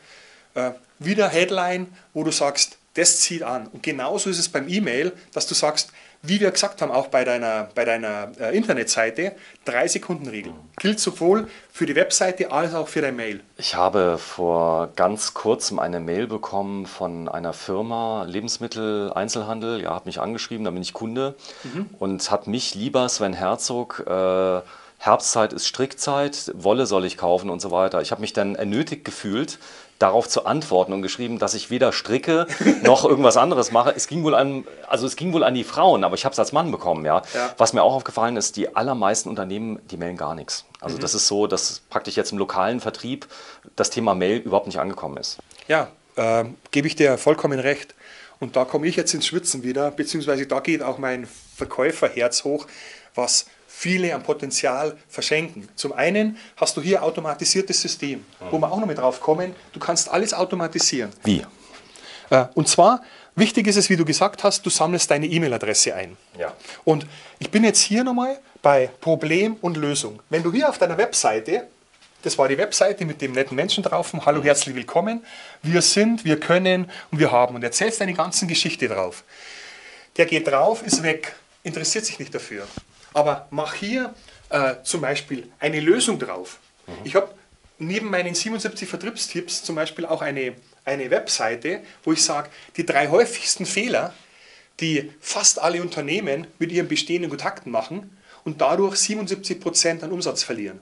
Äh, wieder Headline, wo du sagst, das zieht an. Und genauso ist es beim E-Mail, dass du sagst, wie wir gesagt haben, auch bei deiner, bei deiner äh, Internetseite, drei Sekunden Regel. Gilt sowohl für die Webseite als auch für dein Mail. Ich habe vor ganz kurzem eine Mail bekommen von einer Firma, Lebensmittel, Einzelhandel, ja, hat mich angeschrieben, da bin ich Kunde mhm. und hat mich lieber Sven Herzog äh, Herbstzeit ist Strickzeit, Wolle soll ich kaufen und so weiter. Ich habe mich dann ernötigt gefühlt, darauf zu antworten und geschrieben, dass ich weder stricke noch irgendwas anderes mache. Es ging wohl an, also es ging wohl an die Frauen, aber ich habe es als Mann bekommen, ja. ja. Was mir auch aufgefallen ist, die allermeisten Unternehmen, die mailen gar nichts. Also mhm. das ist so, dass praktisch jetzt im lokalen Vertrieb das Thema Mail überhaupt nicht angekommen ist. Ja, äh, gebe ich dir vollkommen recht. Und da komme ich jetzt ins Schwitzen wieder, beziehungsweise da geht auch mein Verkäuferherz hoch, was viele am Potenzial verschenken. Zum einen hast du hier automatisiertes System, wo wir auch noch mit drauf kommen, du kannst alles automatisieren. Wie? Äh, und zwar, wichtig ist es, wie du gesagt hast, du sammelst deine E-Mail-Adresse ein. Ja. Und ich bin jetzt hier nochmal bei Problem und Lösung. Wenn du hier auf deiner Webseite, das war die Webseite mit dem netten Menschen drauf, hallo, herzlich willkommen, wir sind, wir können und wir haben und erzählst deine ganzen Geschichte drauf. Der geht drauf, ist weg, interessiert sich nicht dafür aber mach hier äh, zum Beispiel eine Lösung drauf. Mhm. Ich habe neben meinen 77 Vertriebstipps zum Beispiel auch eine, eine Webseite, wo ich sage, die drei häufigsten Fehler, die fast alle Unternehmen mit ihren bestehenden Kontakten machen und dadurch 77 Prozent an Umsatz verlieren.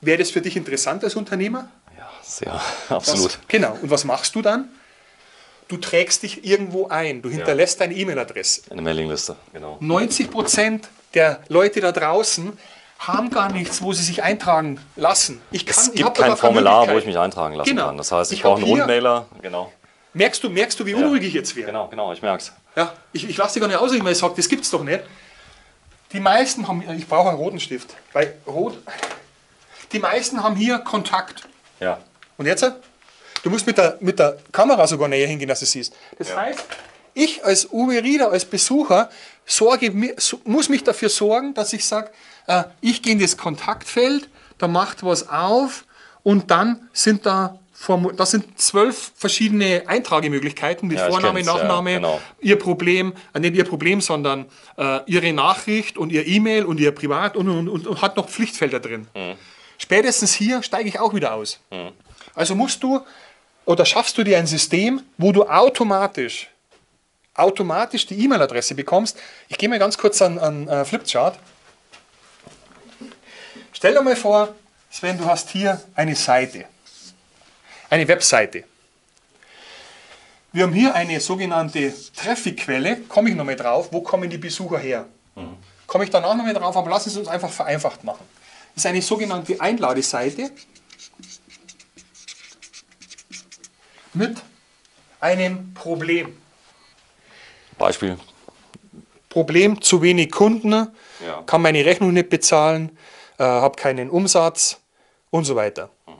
Wäre das für dich interessant als Unternehmer? Ja, sehr, absolut. Was, genau. Und was machst du dann? Du trägst dich irgendwo ein, du hinterlässt ja. deine E-Mail-Adresse. Eine Mailingliste, genau. 90 Prozent der Leute da draußen haben gar nichts, wo sie sich eintragen lassen. Ich kann, es gibt kein Formular, wo ich mich eintragen lassen genau. kann. Das heißt, ich, ich brauche einen Rundmailer. Genau. Merkst du, merkst du, wie unruhig ja. ich jetzt werde? Genau, genau, ich merke es. Ja, ich, ich lasse dich gar nicht ausreden, weil ich sage, das gibt es doch nicht. Die meisten haben, ich brauche einen roten Stift, weil rot, die meisten haben hier Kontakt. Ja. Und jetzt? Du musst mit der, mit der Kamera sogar näher hingehen, dass du siehst. Das ja. heißt, ich als Uwe Rieder, als Besucher, sorge, muss mich dafür sorgen, dass ich sage, äh, ich gehe in das Kontaktfeld, da macht was auf und dann sind da das sind zwölf verschiedene Eintragemöglichkeiten mit ja, Vorname, Nachname, ja, genau. Ihr Problem, äh, nicht Ihr Problem, sondern äh, Ihre Nachricht und Ihr E-Mail und Ihr Privat und, und, und, und, hat noch Pflichtfelder drin. Mhm. Spätestens hier steige ich auch wieder aus. Mhm. Also musst du oder schaffst du dir ein System, wo du automatisch automatisch die E-Mail-Adresse bekommst. Ich gehe mal ganz kurz an, an uh, Flipchart. Stell dir mal vor, Sven, du hast hier eine Seite, eine Webseite. Wir haben hier eine sogenannte Traffic-Quelle, komme ich nochmal drauf, wo kommen die Besucher her? Mhm. Komme ich danach nochmal drauf, aber lass es uns einfach vereinfacht machen. Das ist eine sogenannte Einladeseite mit einem Problem. Beispiel. Problem, zu wenig Kunden, ja. kann meine Rechnung nicht bezahlen, äh, habe keinen Umsatz und so weiter. Mhm.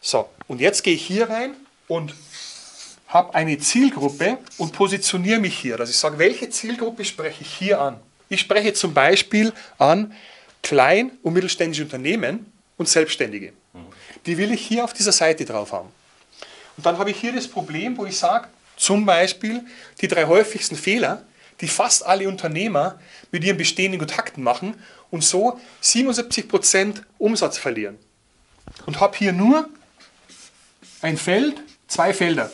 So, und jetzt gehe ich hier rein und habe eine Zielgruppe und positioniere mich hier. Dass ich sage, welche Zielgruppe spreche ich hier an? Ich spreche zum Beispiel an klein- und mittelständische Unternehmen und Selbstständige. Mhm. Die will ich hier auf dieser Seite drauf haben. Und dann habe ich hier das Problem, wo ich sage, zum Beispiel die drei häufigsten Fehler, die fast alle Unternehmer mit ihren bestehenden Kontakten machen und so 77% Umsatz verlieren. Und habe hier nur ein Feld, zwei Felder.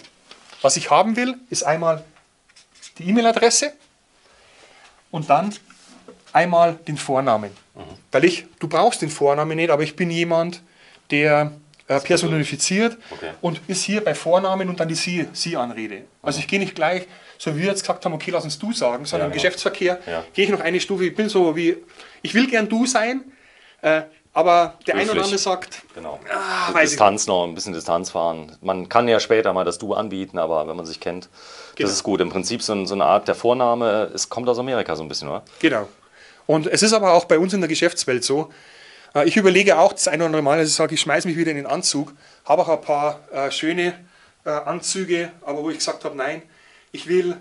Was ich haben will, ist einmal die E-Mail-Adresse und dann einmal den Vornamen. Mhm. Weil ich, du brauchst den Vornamen nicht, aber ich bin jemand, der äh, personifiziert okay. und ist hier bei Vornamen und dann die Sie, Sie-Anrede. Also ich gehe nicht gleich, so wie wir jetzt gesagt haben, okay, lass uns du sagen, sondern ja, im Geschäftsverkehr ja. gehe ich noch eine Stufe. Ich bin so wie, ich will gern du sein, äh, aber der eine oder andere sagt, genau. Ah, Distanz noch, ein bisschen Distanz fahren. Man kann ja später mal das Du anbieten, aber wenn man sich kennt, genau. das ist gut. Im Prinzip so, so eine Art der Vorname, es kommt aus Amerika so ein bisschen, oder? Genau. Und es ist aber auch bei uns in der Geschäftswelt so, ich überlege auch das eine oder andere Mal, dass ich sage, ich schmeiße mich wieder in den Anzug, habe auch ein paar äh, schöne äh, Anzüge, aber wo ich gesagt habe, nein, ich will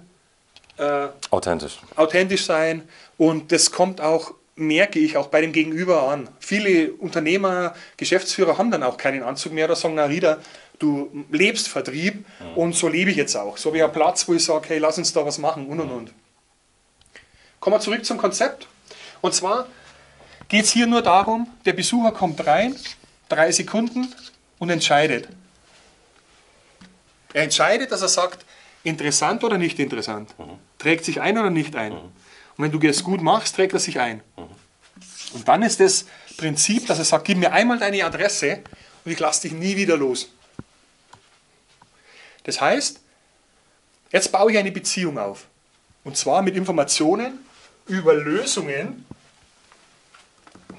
äh, Authentisch. authentisch sein und das kommt auch, merke ich, auch bei dem Gegenüber an. Viele Unternehmer, Geschäftsführer haben dann auch keinen Anzug mehr oder sagen, na Rita, du lebst Vertrieb und so lebe ich jetzt auch. So habe ich einen Platz, wo ich sage, hey, lass uns da was machen und und und. Kommen wir zurück zum Konzept. Und zwar geht es hier nur darum, der Besucher kommt rein, drei Sekunden und entscheidet. Er entscheidet, dass er sagt, interessant oder nicht interessant. Trägt sich ein oder nicht ein. Und wenn du das gut machst, trägt er sich ein. Und dann ist das Prinzip, dass er sagt, gib mir einmal deine Adresse und ich lasse dich nie wieder los. Das heißt, jetzt baue ich eine Beziehung auf. Und zwar mit Informationen über Lösungen,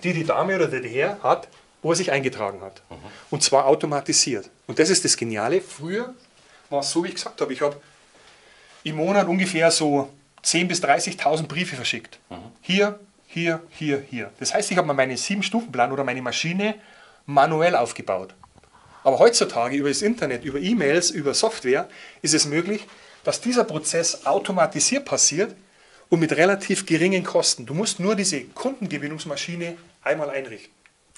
die die Dame oder der Herr hat, wo er sich eingetragen hat. Und zwar automatisiert. Und das ist das Geniale. Früher war es so, wie ich gesagt habe, ich habe im Monat ungefähr so 10.000 bis 30.000 Briefe verschickt. Hier, hier, hier, hier. Das heißt, ich habe mir meinen Sieben-Stufen-Plan oder meine Maschine manuell aufgebaut. Aber heutzutage über das Internet, über E-Mails, über Software ist es möglich, dass dieser Prozess automatisiert passiert und mit relativ geringen Kosten. Du musst nur diese Kundengewinnungsmaschine einmal einrichten.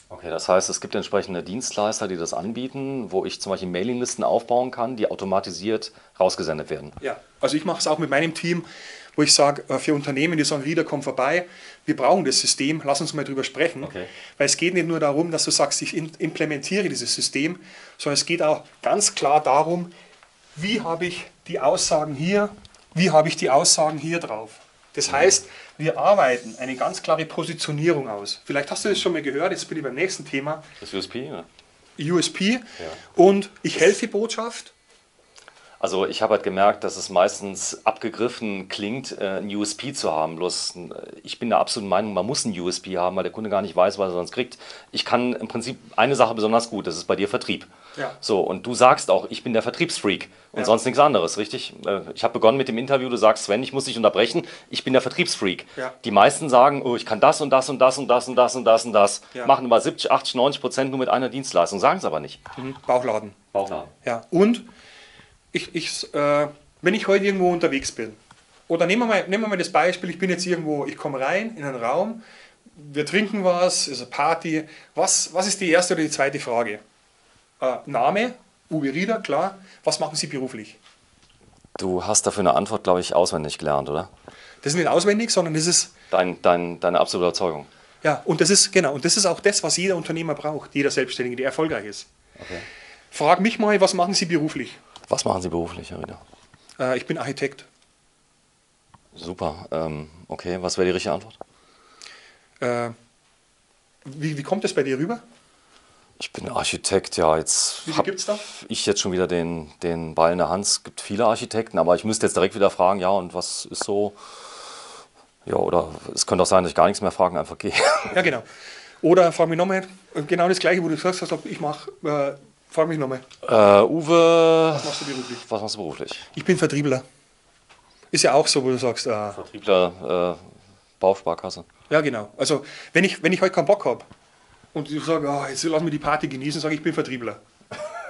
Okay, das heißt, es gibt entsprechende Dienstleister, die das anbieten, wo ich zum Beispiel Mailinglisten aufbauen kann, die automatisiert rausgesendet werden. Ja, also ich mache es auch mit meinem Team, wo ich sage, äh, für Unternehmen, die sagen, Rieder, komm vorbei, wir brauchen das System, lass uns mal drüber sprechen. Okay. Weil es geht nicht nur darum, dass du sagst, ich implementiere dieses System, sondern es geht auch ganz klar darum, wie habe ich die Aussagen hier, wie habe ich die Aussagen hier drauf. Das heißt, wir arbeiten eine ganz klare Positionierung aus. Vielleicht hast du das schon mal gehört, jetzt bin ich beim nächsten Thema, Das USP? Ja. USP und ich helfe Botschaft. Also ich habe halt gemerkt, dass es meistens abgegriffen klingt, äh, ein USP zu haben. Bloß äh, ich bin der absoluten Meinung, man muss ein USP haben, weil der Kunde gar nicht weiß, was er sonst kriegt. Ich kann im Prinzip eine Sache besonders gut, das ist bei dir Vertrieb. Ja. So, und du sagst auch, ich bin der Vertriebsfreak und Ja. sonst nichts anderes, richtig? Äh, Ich habe begonnen mit dem Interview, du sagst, Sven, ich muss dich unterbrechen, ich bin der Vertriebsfreak. Ja. Die meisten sagen, oh, ich kann das und das und das und das und das und das und das, machen aber 70, 80, 90 Prozent nur mit einer Dienstleistung, sagen es aber nicht. Bauchladen. Bauchladen. Ja, und ich, ich, äh, wenn ich heute irgendwo unterwegs bin, oder nehmen wir, mal, nehmen wir mal das Beispiel, ich bin jetzt irgendwo, ich komme rein in einen Raum, wir trinken was, ist eine Party. Was, was ist die erste oder die zweite Frage? Äh, Name, Uwe Rieder, klar. Was machen Sie beruflich? Du hast dafür eine Antwort, glaube ich, auswendig gelernt, oder? Das ist nicht auswendig, sondern das ist, Dein, dein, deine absolute Überzeugung. ja, und das ist, genau, und das ist auch das, was jeder Unternehmer braucht, jeder Selbstständige, der erfolgreich ist. Okay. Frag mich mal, was machen Sie beruflich? Was machen Sie beruflich, Herr Rieder? Äh, ich bin Architekt. Super. Ähm, okay, was wäre die richtige Antwort? Äh, wie, wie kommt das bei dir rüber? Ich bin Architekt, ja, jetzt Wie viele gibt's da? ich jetzt schon wieder den, den Ball in der Hand. Es gibt viele Architekten, aber ich müsste jetzt direkt wieder fragen, ja, und was ist so? Ja, oder es könnte auch sein, dass ich gar nichts mehr fragen, einfach gehe. Ja, genau. Oder frag mich nochmal, genau das gleiche, wo du hast, ob ich mache, äh, frag mich nochmal, Äh, Uwe, was machst du beruflich? was machst du beruflich? Ich bin Vertriebler. Ist ja auch so, wo du sagst, äh, Vertriebler, äh, Bausparkasse. ja genau. Also wenn ich, wenn ich heute keinen Bock habe und ich sage, ah, jetzt lass mir die Party genießen, sage ich, ich bin Vertriebler.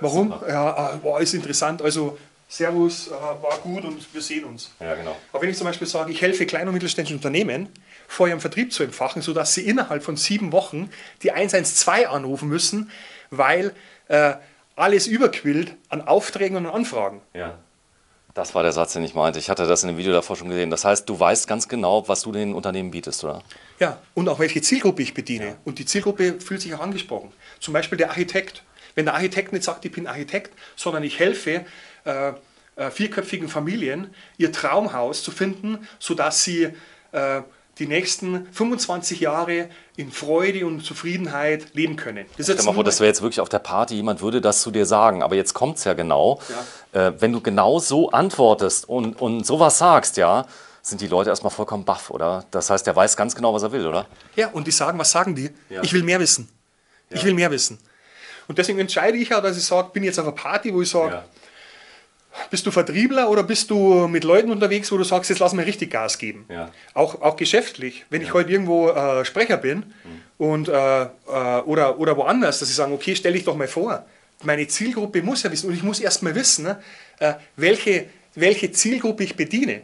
Warum? ja, äh, boah, ist interessant, also Servus, äh, war gut und wir sehen uns. Ja, genau. Aber wenn ich zum Beispiel sage, ich helfe kleinen und mittelständischen Unternehmen, vor ihrem Vertrieb zu entfachen, sodass sie innerhalb von sieben Wochen die 112 anrufen müssen, weil äh, alles überquillt an Aufträgen und an Anfragen. Ja. Das war der Satz, den ich meinte. Ich hatte das in dem Video davor schon gesehen. Das heißt, du weißt ganz genau, was du den Unternehmen bietest, oder? Ja, und auch welche Zielgruppe ich bediene. Und die Zielgruppe fühlt sich auch angesprochen. Zum Beispiel der Architekt. Wenn der Architekt nicht sagt, ich bin Architekt, sondern ich helfe äh, äh, vierköpfigen Familien, ihr Traumhaus zu finden, sodass sie äh, die nächsten 25 Jahre in Freude und Zufriedenheit leben können. Das Stell mal vor, das wäre jetzt wirklich auf der Party, jemand würde das zu dir sagen. Aber jetzt kommt es ja genau. Äh, wenn du genau so antwortest und, und sowas sagst, ja, sind die Leute erstmal vollkommen baff, oder? Das heißt, der weiß ganz genau, was er will, oder? Ja, und die sagen, was sagen die? Ja. Ich will mehr wissen. Ich will mehr wissen. Und deswegen entscheide ich ja, dass ich sage, bin jetzt auf einer Party, wo ich sage, bist du Vertriebler oder bist du mit Leuten unterwegs, wo du sagst, jetzt lass mir richtig Gas geben? Ja. Auch, auch geschäftlich. Wenn ich heute irgendwo äh, Sprecher bin und, äh, äh, oder, oder woanders, dass ich sage, okay, stell dich doch mal vor. Meine Zielgruppe muss ja wissen und ich muss erst mal wissen, ne, äh, welche, welche Zielgruppe ich bediene.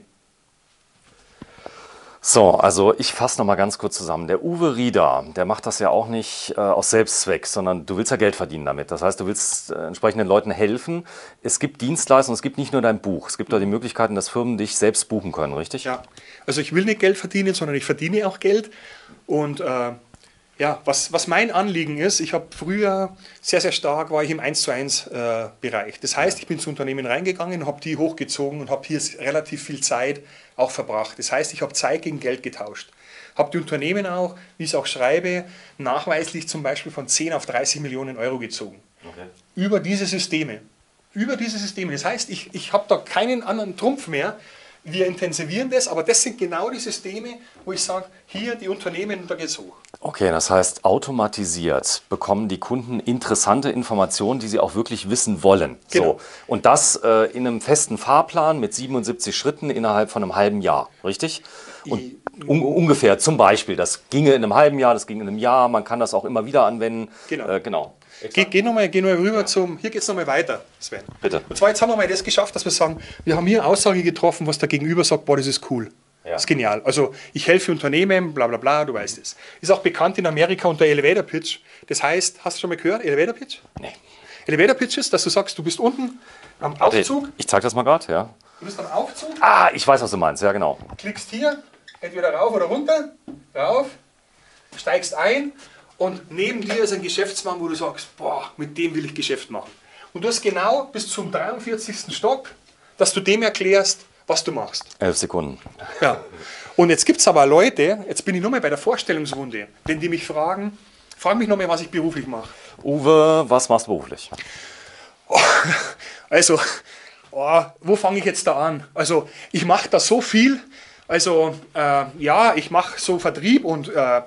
So, also ich fasse nochmal ganz kurz zusammen. Der Uwe Rieder, der macht das ja auch nicht äh, aus Selbstzweck, sondern du willst ja Geld verdienen damit. Das heißt, du willst äh, entsprechenden Leuten helfen. Es gibt Dienstleistungen, es gibt nicht nur dein Buch. Es gibt auch die Möglichkeiten, dass Firmen dich selbst buchen können, richtig? Ja, also ich will nicht Geld verdienen, sondern ich verdiene auch Geld. Und äh, ja, was, was mein Anliegen ist, ich habe früher sehr, sehr stark, war ich im 1 zu 1 äh, Bereich. Das heißt, ich bin zu Unternehmen reingegangen, habe die hochgezogen und habe hier relativ viel Zeit auch verbracht. Das heißt, ich habe Zeit gegen Geld getauscht. Habe die Unternehmen auch, wie ich es auch schreibe, nachweislich zum Beispiel von 10 auf 30 Millionen Euro gezogen. Okay. Über diese Systeme. Über diese Systeme. Das heißt, ich, ich habe da keinen anderen Trumpf mehr, wir intensivieren das, aber das sind genau die Systeme, wo ich sage, hier die Unternehmen, da geht's hoch. Okay, das heißt, automatisiert bekommen die Kunden interessante Informationen, die sie auch wirklich wissen wollen. Genau. So. Und das äh, in einem festen Fahrplan mit 77 Schritten innerhalb von einem halben Jahr, richtig? Und un ungefähr zum Beispiel, das ginge in einem halben Jahr, das ging in einem Jahr, man kann das auch immer wieder anwenden. Genau. Äh, genau. Geh, geh nochmal geh noch rüber ja. zum, hier geht es nochmal weiter, Sven. Bitte. Und zwar jetzt haben wir mal das geschafft, dass wir sagen, wir haben hier eine Aussage getroffen, was der Gegenüber sagt, boah, das ist cool. Ja. Das ist genial. Also ich helfe Unternehmen, bla bla bla, du weißt es. Ist auch bekannt in Amerika unter Elevator Pitch. Das heißt, hast du schon mal gehört, Elevator Pitch? Nee. Elevator Pitch ist, dass du sagst, du bist unten am Aufzug. Ich zeige das mal gerade, ja. Du bist am Aufzug. Ah, ich weiß, was du meinst, ja genau. Klickst hier, entweder rauf oder runter, rauf, steigst ein und neben dir ist ein Geschäftsmann, wo du sagst, boah, mit dem will ich Geschäft machen. Und du hast genau bis zum 43. Stock, dass du dem erklärst, was du machst. Elf Sekunden. Ja. Und jetzt gibt es aber Leute, jetzt bin ich nochmal bei der Vorstellungsrunde, wenn die mich fragen, frag mich nochmal, was ich beruflich mache. Uwe, was machst du beruflich? also, oh, wo fange ich jetzt da an? Also, ich mache da so viel. Also, äh, ja, ich mache so Vertrieb und äh,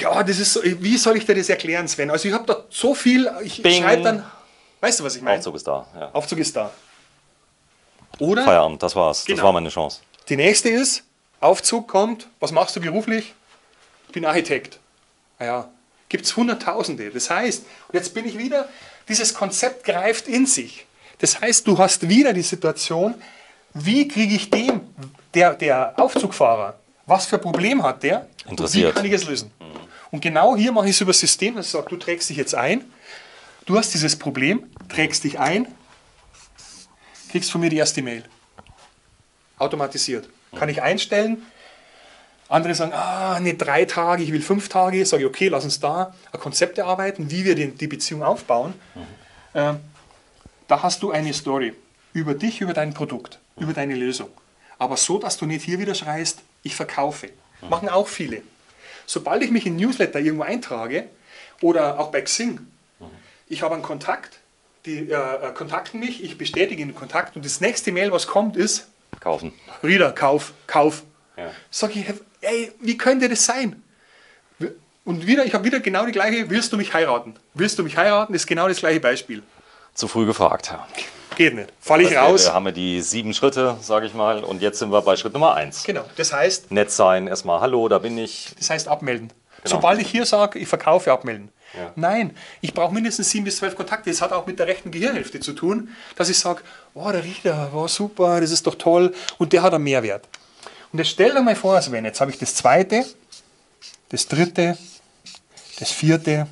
ja, das ist so, wie soll ich dir das erklären, Sven? Also ich habe da so viel, ich schreibe dann, weißt du, was ich meine? Aufzug ist da. Ja. Aufzug ist da. Oder? Feierabend, das war's. Genau. Das war meine Chance. Die nächste ist, Aufzug kommt, was machst du beruflich? Ich bin Architekt. Naja, ah gibt es Hunderttausende. Das heißt, und jetzt bin ich wieder, dieses Konzept greift in sich. Das heißt, du hast wieder die Situation, wie kriege ich dem, der, der Aufzugfahrer, was für ein Problem hat der? Interessiert. Wie kann ich es lösen? Mhm. Und genau hier mache ich es über das System, dass ich sage, du trägst dich jetzt ein, du hast dieses Problem, trägst dich ein, kriegst von mir die erste Mail. Automatisiert. Kann ich einstellen. Andere sagen, ah, nicht drei Tage, ich will fünf Tage. Sage okay, lass uns da ein Konzept erarbeiten, wie wir die, Beziehung aufbauen. Mhm. Da hast du eine Story über dich, über dein Produkt, über deine Lösung. Aber so, dass du nicht hier wieder schreist, ich verkaufe. Machen auch viele. Sobald ich mich in Newsletter irgendwo eintrage oder auch bei Xing, mhm. ich habe einen Kontakt, die äh, äh, kontakten mich, ich bestätige den Kontakt und das nächste Mail, was kommt, ist Kaufen. Rieder, Kauf, Kauf. Ja. Sag ich, ey, wie könnte das sein? Und wieder, ich habe wieder genau die gleiche, willst du mich heiraten? Willst du mich heiraten? Das ist genau das gleiche Beispiel. Zu früh gefragt. Geht nicht. Falle ich raus. Wir haben wir die sieben Schritte, sage ich mal, und jetzt sind wir bei Schritt Nummer eins. Genau. Das heißt. Nett sein, erstmal Hallo, da bin ich. Das heißt abmelden. Genau. Sobald ich hier sage, ich verkaufe, abmelden. Ja. Nein, ich brauche mindestens sieben bis zwölf Kontakte. Das hat auch mit der rechten Gehirnhälfte zu tun, dass ich sage, oh, der Rieder war super, das ist doch toll und der hat einen Mehrwert. Und jetzt stell dir mal vor, Sven, jetzt habe ich das zweite, das dritte, das vierte,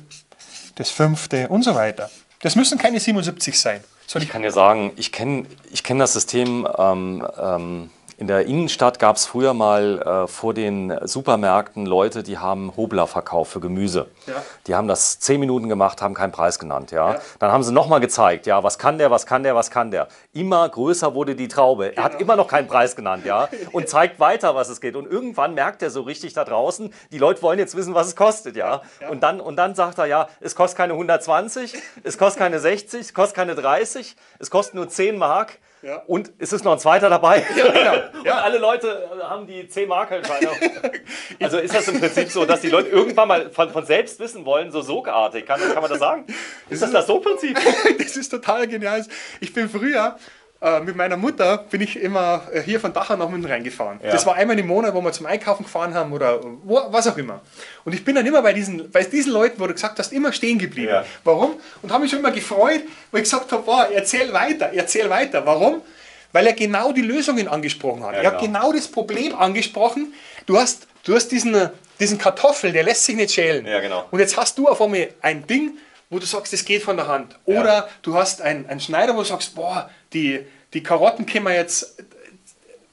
das fünfte und so weiter. Das müssen keine 77 sein. ich kann dir sagen, ich kenne ich kenn das System ähm, ähm, in der Innenstadt gab es früher mal äh, vor den Supermärkten Leute, die haben Hobler verkauft für Gemüse. Ja. Die haben das zehn Minuten gemacht, haben keinen Preis genannt. Ja? ja. Dann haben sie nochmal gezeigt, ja, was kann der, was kann der, was kann der. Immer größer wurde die Traube. Genau. Er hat genau. immer noch keinen Preis genannt, ja, und zeigt weiter, was es geht. Und irgendwann merkt er so richtig da draußen, die Leute wollen jetzt wissen, was es kostet, ja. ja. Und, dann, und dann sagt er, ja, es kostet keine 120, es kostet keine 60, es kostet keine 30, es kostet nur 10 Mark. Ja. Und es ist noch ein zweiter dabei. Ja, genau. Ja. Und alle Leute haben die 10 Markelscheine. also ist das im Prinzip so, dass die Leute irgendwann mal von, von selbst wissen wollen, so sogartig. Kann, kann man das sagen? Ist das das So-Prinzip? das ist total genial. Ich bin früher äh, mit meiner Mutter bin ich immer äh, hier von Dachau nach München reingefahren. Ja. Das war einmal im Monat, wo wir zum Einkaufen gefahren haben oder wo, was auch immer. Und ich bin dann immer bei diesen, bei diesen Leuten, wo du gesagt hast, immer stehen geblieben. Ja. Warum? Und habe mich schon immer gefreut, wo ich gesagt habe, boah, erzähl weiter, erzähl weiter. Warum? weil er genau die Lösungen angesprochen hat. Ja, er hat genau. genau das Problem angesprochen. Du hast, du hast diesen, diesen Kartoffel, der lässt sich nicht schälen. Ja, genau. Und jetzt hast du auf einmal ein Ding, wo du sagst, das geht von der Hand. Oder du hast einen, einen Schneider, wo du sagst, boah, die, die Karotten können wir jetzt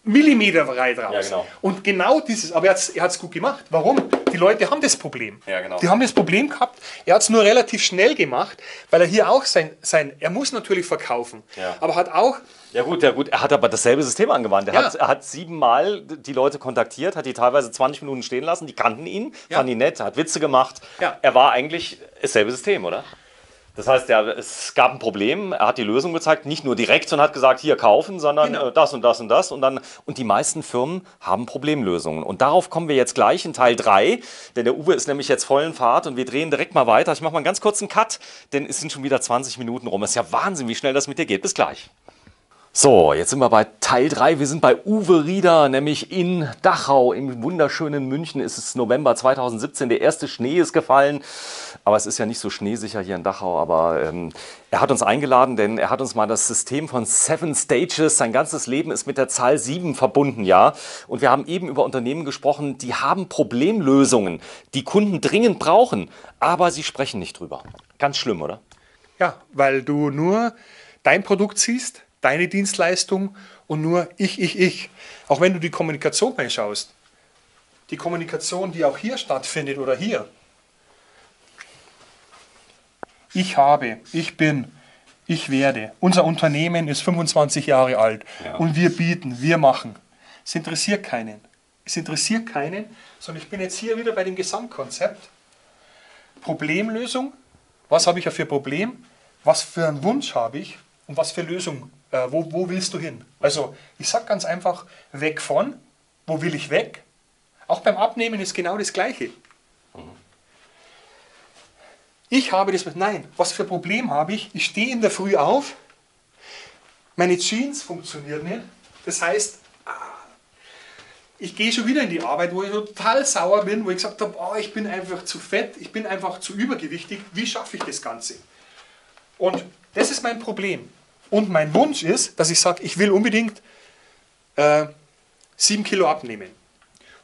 Millimeter weit raus. Ja, genau. Und genau dieses, aber er hat es gut gemacht. Warum? Die Leute haben das Problem. Ja, genau. Die haben das Problem gehabt. Er hat es nur relativ schnell gemacht, weil er hier auch sein, sein er muss natürlich verkaufen, Ja. aber hat auch, Ja gut, ja gut, er hat aber dasselbe System angewandt. Er, Ja. hat, er hat siebenmal die Leute kontaktiert, hat die teilweise 20 Minuten stehen lassen, die kannten ihn, Ja. fanden ihn nett, hat Witze gemacht. Ja. Er war eigentlich dasselbe System, oder? Das heißt, ja, es gab ein Problem, er hat die Lösung gezeigt, nicht nur direkt und hat gesagt, hier kaufen, sondern Genau. äh, das und das und das. Und, dann, und die meisten Firmen haben Problemlösungen. Und darauf kommen wir jetzt gleich in Teil 3, denn der Uwe ist nämlich jetzt voll in Fahrt und wir drehen direkt mal weiter. Ich mache mal einen ganz kurzen Cut, denn es sind schon wieder 20 Minuten rum. Es ist ja Wahnsinn, wie schnell das mit dir geht. Bis gleich. So, jetzt sind wir bei Teil 3. Wir sind bei Uwe Rieder, nämlich in Dachau im wunderschönen München. Es ist November 2017, der erste Schnee ist gefallen. Aber es ist ja nicht so schneesicher hier in Dachau. Aber ähm, er hat uns eingeladen, denn er hat uns mal das System von Seven Stages, sein ganzes Leben ist mit der Zahl 7 verbunden, ja. Und wir haben eben über Unternehmen gesprochen, die haben Problemlösungen, die Kunden dringend brauchen, aber sie sprechen nicht drüber. Ganz schlimm, oder? ja, weil du nur dein Produkt siehst, deine Dienstleistung und nur ich, ich, ich. Auch wenn du die Kommunikation mal schaust, die Kommunikation, die auch hier stattfindet oder hier. Ich habe, ich bin, ich werde. Unser Unternehmen ist 25 Jahre alt Ja. und wir bieten, wir machen. Es interessiert keinen. Es interessiert keinen, sondern ich bin jetzt hier wieder bei dem Gesamtkonzept. Problemlösung. Was habe ich ja für Problem? Was für einen Wunsch habe ich? Und was für Lösung? Äh, wo, wo willst du hin? Also, ich sage ganz einfach, weg von. Wo will ich weg? Auch beim Abnehmen ist genau das Gleiche. Ich habe das, nein, was für ein Problem habe ich? Ich stehe in der Früh auf, meine Jeans funktionieren nicht. Das heißt, ah, ich gehe schon wieder in die Arbeit, wo ich total sauer bin, wo ich gesagt habe, oh, ich bin einfach zu fett, ich bin einfach zu übergewichtig. Wie schaffe ich das Ganze? Und das ist mein Problem. Und mein Wunsch ist, dass ich sage, ich will unbedingt äh, sieben Kilo abnehmen.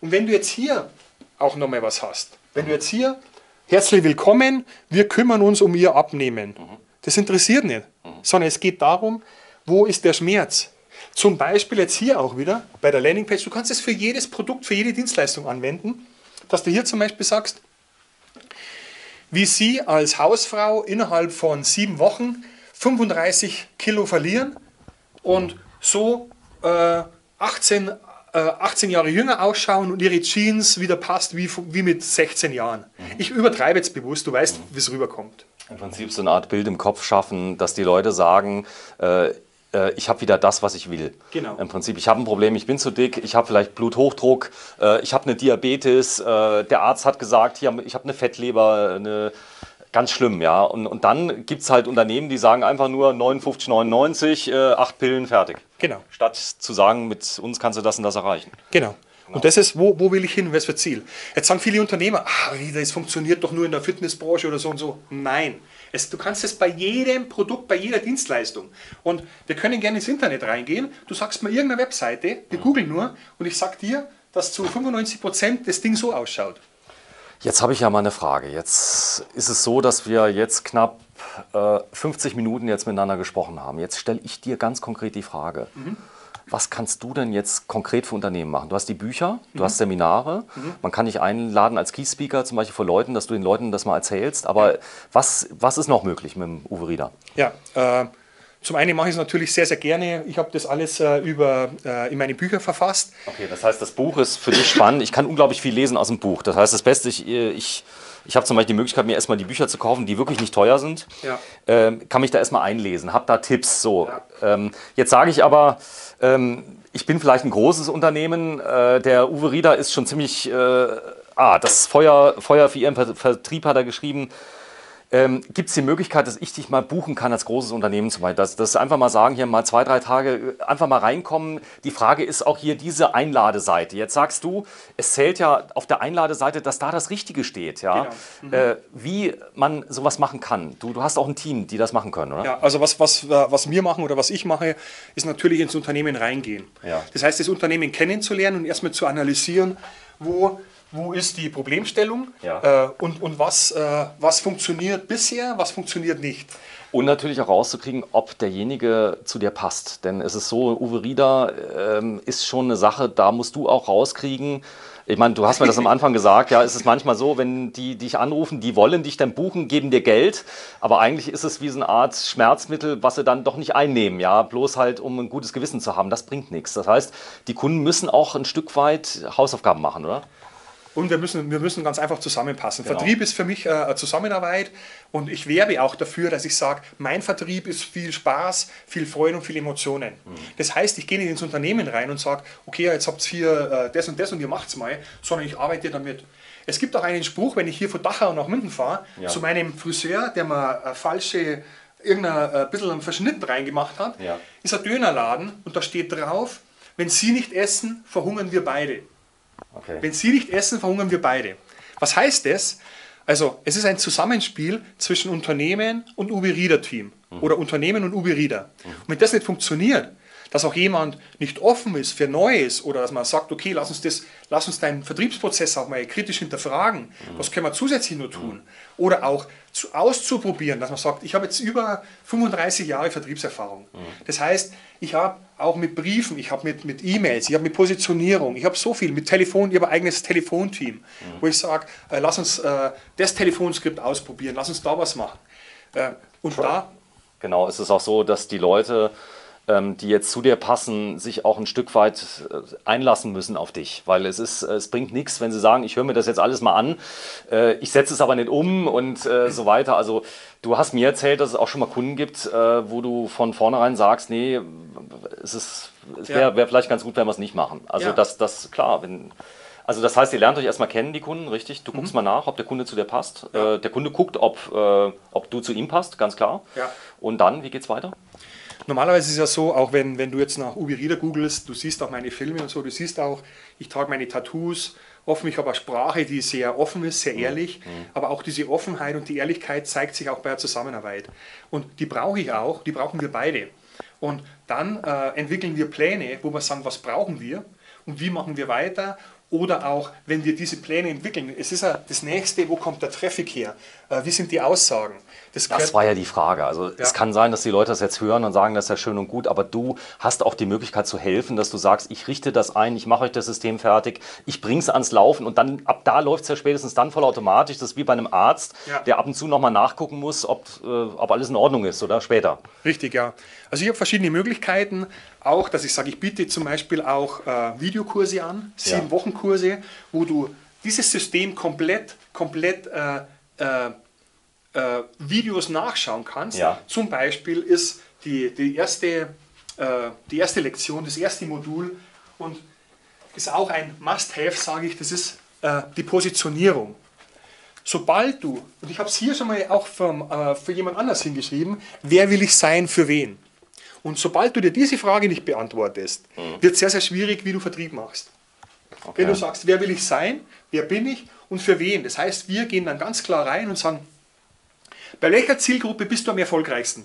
Und wenn du jetzt hier auch nochmal was hast, wenn du jetzt hier, herzlich willkommen, wir kümmern uns um ihr Abnehmen. Das interessiert nicht, sondern es geht darum, wo ist der Schmerz? Zum Beispiel jetzt hier auch wieder bei der Landingpage, du kannst es für jedes Produkt, für jede Dienstleistung anwenden, dass du hier zum Beispiel sagst, wie Sie als Hausfrau innerhalb von sieben Wochen 35 Kilo verlieren und so äh, 18, äh, 18 Jahre jünger ausschauen und ihre Jeans wieder passt wie, wie mit 16 Jahren. Ich übertreibe jetzt bewusst, du weißt, wie es rüberkommt. Im Prinzip so eine Art Bild im Kopf schaffen, dass die Leute sagen, äh, äh, ich habe wieder das, was ich will. Genau. Im Prinzip, ich habe ein Problem, ich bin zu dick, ich habe vielleicht Bluthochdruck, äh, ich habe eine Diabetes, äh, der Arzt hat gesagt, hier, ich habe eine Fettleber, eine ganz schlimm, ja. Und, und dann gibt es halt Unternehmen, die sagen einfach nur 59,99, äh, acht Pillen, fertig. Genau. Statt zu sagen, mit uns kannst du das und das erreichen. Genau. Und das ist, wo, wo will ich hin, was für Ziel? Jetzt sagen viele Unternehmer, wieder, es funktioniert doch nur in der Fitnessbranche oder so und so. Nein. Es, du kannst es bei jedem Produkt, bei jeder Dienstleistung. Und wir können gerne ins Internet reingehen. Du sagst mir irgendeine Webseite, wir googeln nur und ich sag dir, dass zu 95 Prozent das Ding so ausschaut. Jetzt habe ich ja mal eine Frage. Jetzt ist es so, dass wir jetzt knapp äh, 50 Minuten jetzt miteinander gesprochen haben. Jetzt stelle ich dir ganz konkret die Frage. Was kannst du denn jetzt konkret für Unternehmen machen? Du hast die Bücher, du hast Seminare, man kann dich einladen als Key-Speaker zum Beispiel vor Leuten, dass du den Leuten das mal erzählst. Aber was, was ist noch möglich mit dem Uwe Rieder? Ja, äh, zum einen mache ich es natürlich sehr, sehr gerne. Ich habe das alles äh, über, äh, in meine Bücher verfasst. Okay, das heißt, das Buch ist für dich spannend. Ich kann unglaublich viel lesen aus dem Buch. Das heißt, das Beste, ich, ich, ich habe zum Beispiel die Möglichkeit, mir erstmal die Bücher zu kaufen, die wirklich nicht teuer sind. Ja. Ähm, kann mich da erstmal einlesen, habe da Tipps. So. Ähm, jetzt sage ich aber, ähm, ich bin vielleicht ein großes Unternehmen. Äh, der Uwe Rieder ist schon ziemlich. Äh, ah, das Feuer, Feuer für Ihren Ver- Vertrieb hat er geschrieben. Ähm, Gibt es die Möglichkeit, dass ich dich mal buchen kann als großes Unternehmen zum Beispiel? Dass, dass einfach mal sagen, hier mal zwei, drei Tage, äh, einfach mal reinkommen. Die Frage ist auch hier diese Einladeseite. Jetzt sagst du, es zählt ja auf der Einladeseite, dass da das Richtige steht. Ja? Genau. Mhm. Äh, wie man sowas machen kann. Du, du hast auch ein Team, die das machen können, oder? Ja, also was, was, was wir machen oder was ich mache, ist natürlich ins Unternehmen reingehen. Ja. Das heißt, das Unternehmen kennenzulernen und erstmal zu analysieren, wo wo ist die Problemstellung ja. äh, und, und was, äh, was funktioniert bisher, was funktioniert nicht. Und natürlich auch rauszukriegen, ob derjenige zu dir passt. Denn es ist so, Uwe Rieder ähm, ist schon eine Sache, da musst du auch rauskriegen. Ich meine, du hast mir das am Anfang gesagt, ja, es ist manchmal so, wenn die dich anrufen, die wollen dich dann buchen, geben dir Geld, aber eigentlich ist es wie so eine Art Schmerzmittel, was sie dann doch nicht einnehmen, ja, bloß halt, um ein gutes Gewissen zu haben. Das bringt nichts. Das heißt, die Kunden müssen auch ein Stück weit Hausaufgaben machen, oder? Und wir müssen, wir müssen ganz einfach zusammenpassen. Genau. Vertrieb ist für mich äh, eine Zusammenarbeit und ich werbe auch dafür, dass ich sage, mein Vertrieb ist viel Spaß, viel Freude und viel Emotionen. Mhm. Das heißt, ich gehe nicht ins Unternehmen rein und sage, okay, jetzt habt ihr hier äh, das und das und ihr macht es mal, sondern ich arbeite damit. Es gibt auch einen Spruch, wenn ich hier von Dachau nach München fahre, ja. zu meinem Friseur, der mir eine falsche, irgendein ein bisschen einen Verschnitt reingemacht hat, ja. ist ein Dönerladen und da steht drauf, wenn Sie nicht essen, verhungern wir beide. Okay. Wenn Sie nicht essen, verhungern wir beide. Was heißt das? Also, es ist ein Zusammenspiel zwischen Unternehmen und Uwe Rieder Team mhm. oder Unternehmen und Uwe Rieder. Mhm. Und wenn das nicht funktioniert, dass auch jemand nicht offen ist für Neues oder dass man sagt, okay, lass uns, das, lass uns deinen Vertriebsprozess auch mal kritisch hinterfragen, mhm. was können wir zusätzlich nur tun? Oder auch zu, auszuprobieren, dass man sagt, ich habe jetzt über 35 Jahre Vertriebserfahrung. Mhm. Das heißt, ich habe auch mit Briefen, ich habe mit, mit E-Mails, ich habe mit Positionierung, ich habe so viel, mit Telefon, ich habe ein eigenes Telefonteam, mhm. wo ich sage, äh, lass uns äh, das Telefonskript ausprobieren, lass uns da was machen. Äh, und da Genau, es ist auch so, dass die Leute die jetzt zu dir passen, sich auch ein Stück weit äh, einlassen müssen auf dich. Weil es ist, es bringt nichts, wenn sie sagen, ich höre mir das jetzt alles mal an, äh, ich setze es aber nicht um und äh, so weiter. Also du hast mir erzählt, dass es auch schon mal Kunden gibt, wo du von vornherein sagst, nee, es es wäre wär vielleicht ganz gut, wenn wir es nicht machen. Also ja. das, das, klar, wenn. Also das heißt, ihr lernt euch erstmal kennen, die Kunden, richtig? Du guckst mhm. mal nach, ob der Kunde zu dir passt. Ja. der Kunde guckt, ob, ob du zu ihm passt, ganz klar. Ja. Und dann, wie geht's weiter? Normalerweise ist es ja so, auch wenn, wenn du jetzt nach Ubi Rieder googelst, du siehst auch meine Filme und so, du siehst auch, ich trage meine Tattoos, offen, ich habe eine Sprache, die sehr offen ist, sehr mhm. ehrlich, mhm. aber auch diese Offenheit und die Ehrlichkeit zeigt sich auch bei der Zusammenarbeit. Und die brauche ich auch, die brauchen wir beide. Und dann äh, entwickeln wir Pläne, wo wir sagen, was brauchen wir und wie machen wir weiter oder auch, wenn wir diese Pläne entwickeln, es ist ja das nächste, wo kommt der Traffic her? Äh, wie sind die Aussagen? Das, das war ja die Frage. Also ja. es kann sein, dass die Leute das jetzt hören und sagen, das ist ja schön und gut, aber du hast auch die Möglichkeit zu helfen, dass du sagst, ich richte das ein, ich mache euch das System fertig, ich bringe es ans Laufen und dann ab da läuft es ja spätestens dann vollautomatisch. Das ist wie bei einem Arzt, ja. der ab und zu nochmal nachgucken muss, ob, äh, ob alles in Ordnung ist oder später. Richtig, ja. Also ich habe verschiedene Möglichkeiten, auch, dass ich sage, ich biete zum Beispiel auch äh, Videokurse an, sieben ja. Wochenkurse, wo du dieses System komplett, komplett äh, äh, äh, Videos nachschauen kannst. Ja. Zum Beispiel ist die, die, erste, äh, die erste Lektion, das erste Modul und ist auch ein Must-Have, sage ich, das ist äh, die Positionierung. Sobald du, und ich habe es hier schon mal auch für, äh, für jemand anders hingeschrieben, wer will ich sein für wen? Und sobald du dir diese Frage nicht beantwortest, mhm. wird es sehr, sehr schwierig, wie du Vertrieb machst. Okay. Wenn du sagst, wer will ich sein, wer bin ich und für wen. Das heißt, wir gehen dann ganz klar rein und sagen, bei welcher Zielgruppe bist du am erfolgreichsten?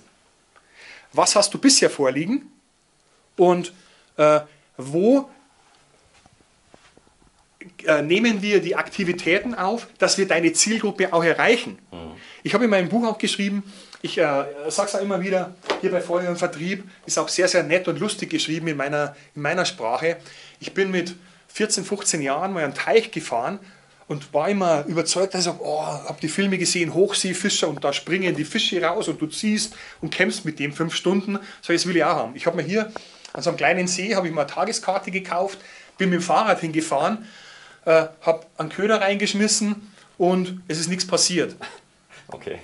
Was hast du bisher vorliegen? Und äh, wo äh, nehmen wir die Aktivitäten auf, dass wir deine Zielgruppe auch erreichen? Mhm. Ich habe in meinem Buch auch geschrieben, ich äh, sage es auch immer wieder, hier bei Feuer und Vertrieb ist auch sehr, sehr nett und lustig geschrieben in meiner, in meiner Sprache. Ich bin mit 14, 15 Jahren mal einen Teich gefahren und war immer überzeugt, dass ich oh, habe die Filme gesehen, Hochseefischer und da springen die Fische raus und du ziehst und kämpfst mit dem fünf Stunden. So, das will ich auch haben. Ich habe mir hier an so einem kleinen See habe ich mal eine Tageskarte gekauft, bin mit dem Fahrrad hingefahren, äh, habe einen Köder reingeschmissen und es ist nichts passiert. Okay.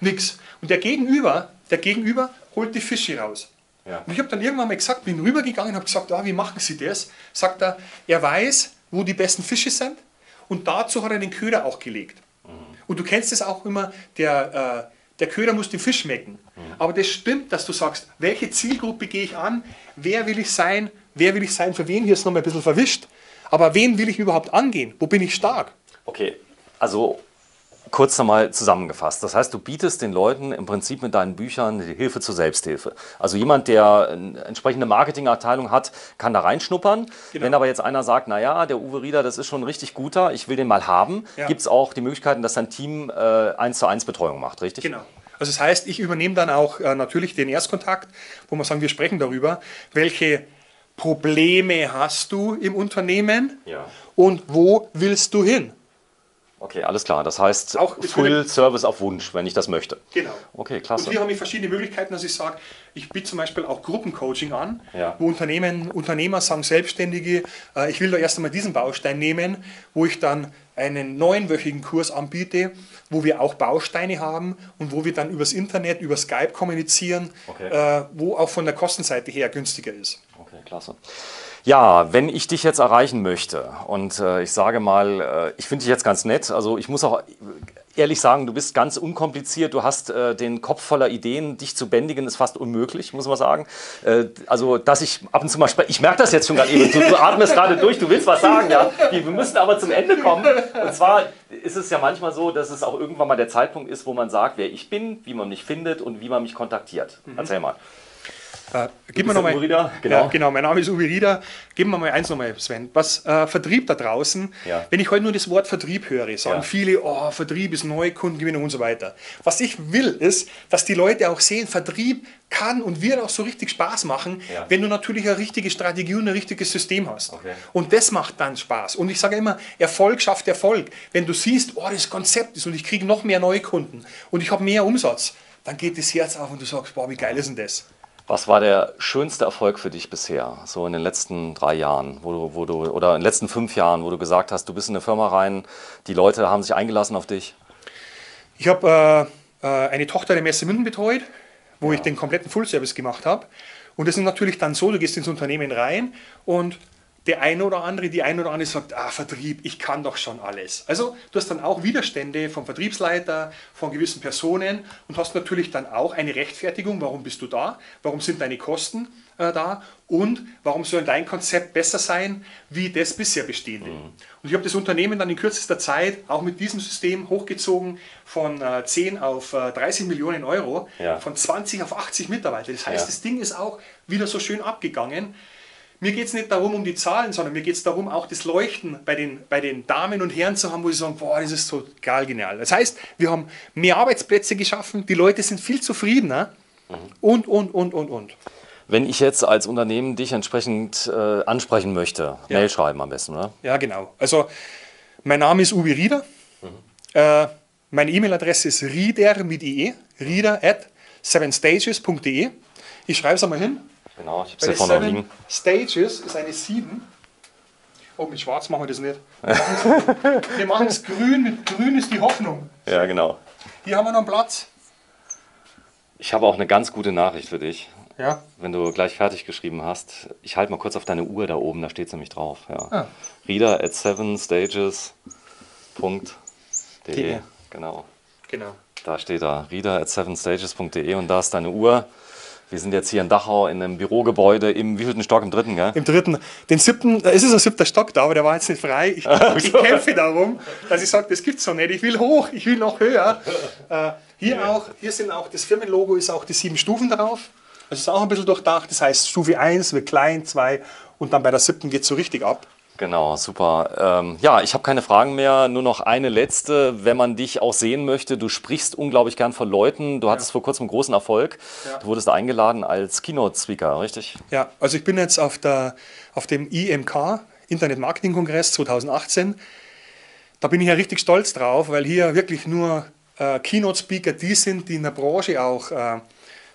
Nix. Und der Gegenüber, der Gegenüber holt die Fische raus. Ja. Und ich habe dann irgendwann mal gesagt, bin rübergegangen und habe gesagt, ah, wie machen Sie das? Sagt er, er weiß, wo die besten Fische sind und dazu hat er den Köder auch gelegt. Mhm. Und du kennst es auch immer, der, äh, der Köder muss den Fisch schmecken. Aber das stimmt, dass du sagst, welche Zielgruppe gehe ich an, wer will ich sein, wer will ich sein, für wen, hier ist nochmal ein bisschen verwischt. Aber wen will ich überhaupt angehen? Wo bin ich stark? Okay, also kurz nochmal zusammengefasst. Das heißt, du bietest den Leuten im Prinzip mit deinen Büchern die Hilfe zur Selbsthilfe. Also jemand, der eine entsprechende Marketingabteilung hat, kann da reinschnuppern. Genau. Wenn aber jetzt einer sagt, naja, der Uwe Rieder, das ist schon ein richtig guter, ich will den mal haben, Ja. gibt es auch die Möglichkeiten, dass dein Team äh, eins zu eins Betreuung macht, richtig? Genau. Also das heißt, ich übernehme dann auch äh, natürlich den Erstkontakt, wo wir sagen, wir sprechen darüber, welche Probleme hast du im Unternehmen Ja. und wo willst du hin? Okay, alles klar. Das heißt, Auch- Full Service auf Wunsch, wenn ich das möchte. Genau. Okay, Und klasse. hier habe ich verschiedene Möglichkeiten, dass ich sage, ich biete zum Beispiel auch Gruppencoaching an, Ja. wo Unternehmen, Unternehmer sagen, Selbstständige, äh, ich will da erst einmal diesen Baustein nehmen, wo ich dann einen neunwöchigen Kurs anbiete, wo wir auch Bausteine haben und wo wir dann übers Internet, über Skype kommunizieren, Okay. äh, wo auch von der Kostenseite her günstiger ist. Okay, klasse. Ja, wenn ich dich jetzt erreichen möchte und äh, ich sage mal, äh, ich finde dich jetzt ganz nett, also ich muss auch ehrlich sagen, du bist ganz unkompliziert, du hast äh, den Kopf voller Ideen, dich zu bändigen ist fast unmöglich, muss man sagen. Äh, also, dass ich ab und zu mal spreche, ich merke das jetzt schon gerade eben, du, du atmest gerade durch, du willst was sagen, ja. Wir müssen aber zum Ende kommen. Und zwar ist es ja manchmal so, dass es auch irgendwann mal der Zeitpunkt ist, wo man sagt, wer ich bin, wie man mich findet und wie man mich kontaktiert. Erzähl mal. Äh, gib mir bist noch der mal, Uwe Rieder? genau. Ja, genau, mein Name ist Uwe Rieder. Gib mir mal eins nochmal, Sven. Was äh, Vertrieb da draußen, Ja. wenn ich heute nur das Wort Vertrieb höre, sagen Ja. viele, oh, Vertrieb ist Neukundengewinnung und so weiter. Was ich will, ist, dass die Leute auch sehen, Vertrieb kann und wird auch so richtig Spaß machen, Ja. wenn du natürlich eine richtige Strategie und ein richtiges System hast. Okay. Und das macht dann Spaß. Und ich sage immer, Erfolg schafft Erfolg. Wenn du siehst, oh, das Konzept ist und ich kriege noch mehr Neukunden und ich habe mehr Umsatz, dann geht das Herz auf und du sagst, boah, wie geil ist denn das? Was war der schönste Erfolg für dich bisher, so in den letzten drei Jahren, wo du, wo du, oder in den letzten fünf Jahren, wo du gesagt hast, du bist in eine Firma rein, die Leute haben sich eingelassen auf dich? Ich habe äh, äh, eine Tochter der Messe München betreut, wo ich den kompletten Full-Service gemacht habe. Und das ist natürlich dann so, du gehst ins Unternehmen rein und der eine oder andere, die eine oder andere sagt, ah, Vertrieb, ich kann doch schon alles. Also du hast dann auch Widerstände vom Vertriebsleiter, von gewissen Personen und hast natürlich dann auch eine Rechtfertigung, warum bist du da, warum sind deine Kosten äh, da und warum soll dein Konzept besser sein, wie das bisher bestehende. Und ich habe das Unternehmen dann in kürzester Zeit auch mit diesem System hochgezogen von äh, 10 auf äh, 30 Millionen Euro, Ja. von 20 auf 80 Mitarbeiter. Das heißt, Ja. das Ding ist auch wieder so schön abgegangen. Mir geht es nicht darum, um die Zahlen, sondern mir geht es darum, auch das Leuchten bei den, bei den Damen und Herren zu haben, wo sie sagen, boah, das ist total genial. Das heißt, wir haben mehr Arbeitsplätze geschaffen, die Leute sind viel zufriedener und, und, und, und, und. Wenn ich jetzt als Unternehmen dich entsprechend äh, ansprechen möchte, Mail schreiben am besten, oder? Ja, genau. Also, mein Name ist Uwe Rieder. Äh, meine E-Mail-Adresse ist rieder mit IE, rieder at sevenstages.de. Ich schreibe es einmal hin. Genau, ich habe hier den vorne Seven liegen. Stages ist eine 7. Oh, mit Schwarz machen wir das nicht. wir machen es grün, mit grün ist die Hoffnung. Ja, genau. Hier haben wir noch einen Platz. Ich habe auch eine ganz gute Nachricht für dich. Ja. Wenn du gleich fertig geschrieben hast, ich halte mal kurz auf deine Uhr da oben, da steht es nämlich drauf. Ja. Ah. Reader at sevenstages.de. De. Genau. Genau. Da steht da, reader at sevenstages.de und da ist deine Uhr. Wir sind jetzt hier in Dachau in einem Bürogebäude im wievielten Stock? Im dritten, gell? Im dritten, den siebten, äh, es ist ein siebter Stock da, aber der war jetzt nicht frei. Ich, ich kämpfe darum, dass ich sage, das gibt's so nicht. Ich will hoch, ich will noch höher. Äh, hier auch, hier sind auch, das Firmenlogo ist auch die sieben Stufen drauf. Das ist auch ein bisschen durchdacht. Das heißt, Stufe 1 wird klein, 2 und dann bei der siebten geht es so richtig ab. Genau, super. Ähm, ja, ich habe keine Fragen mehr. Nur noch eine letzte. Wenn man dich auch sehen möchte, du sprichst unglaublich gern von Leuten. Du hattest vor kurzem einen großen Erfolg. Ja. Du wurdest eingeladen als Keynote-Speaker, richtig? Ja, also ich bin jetzt auf, der, auf dem IMK, Internet Marketing Kongress 2018. Da bin ich ja richtig stolz drauf, weil hier wirklich nur äh, Keynote-Speaker die sind, die in der Branche auch äh,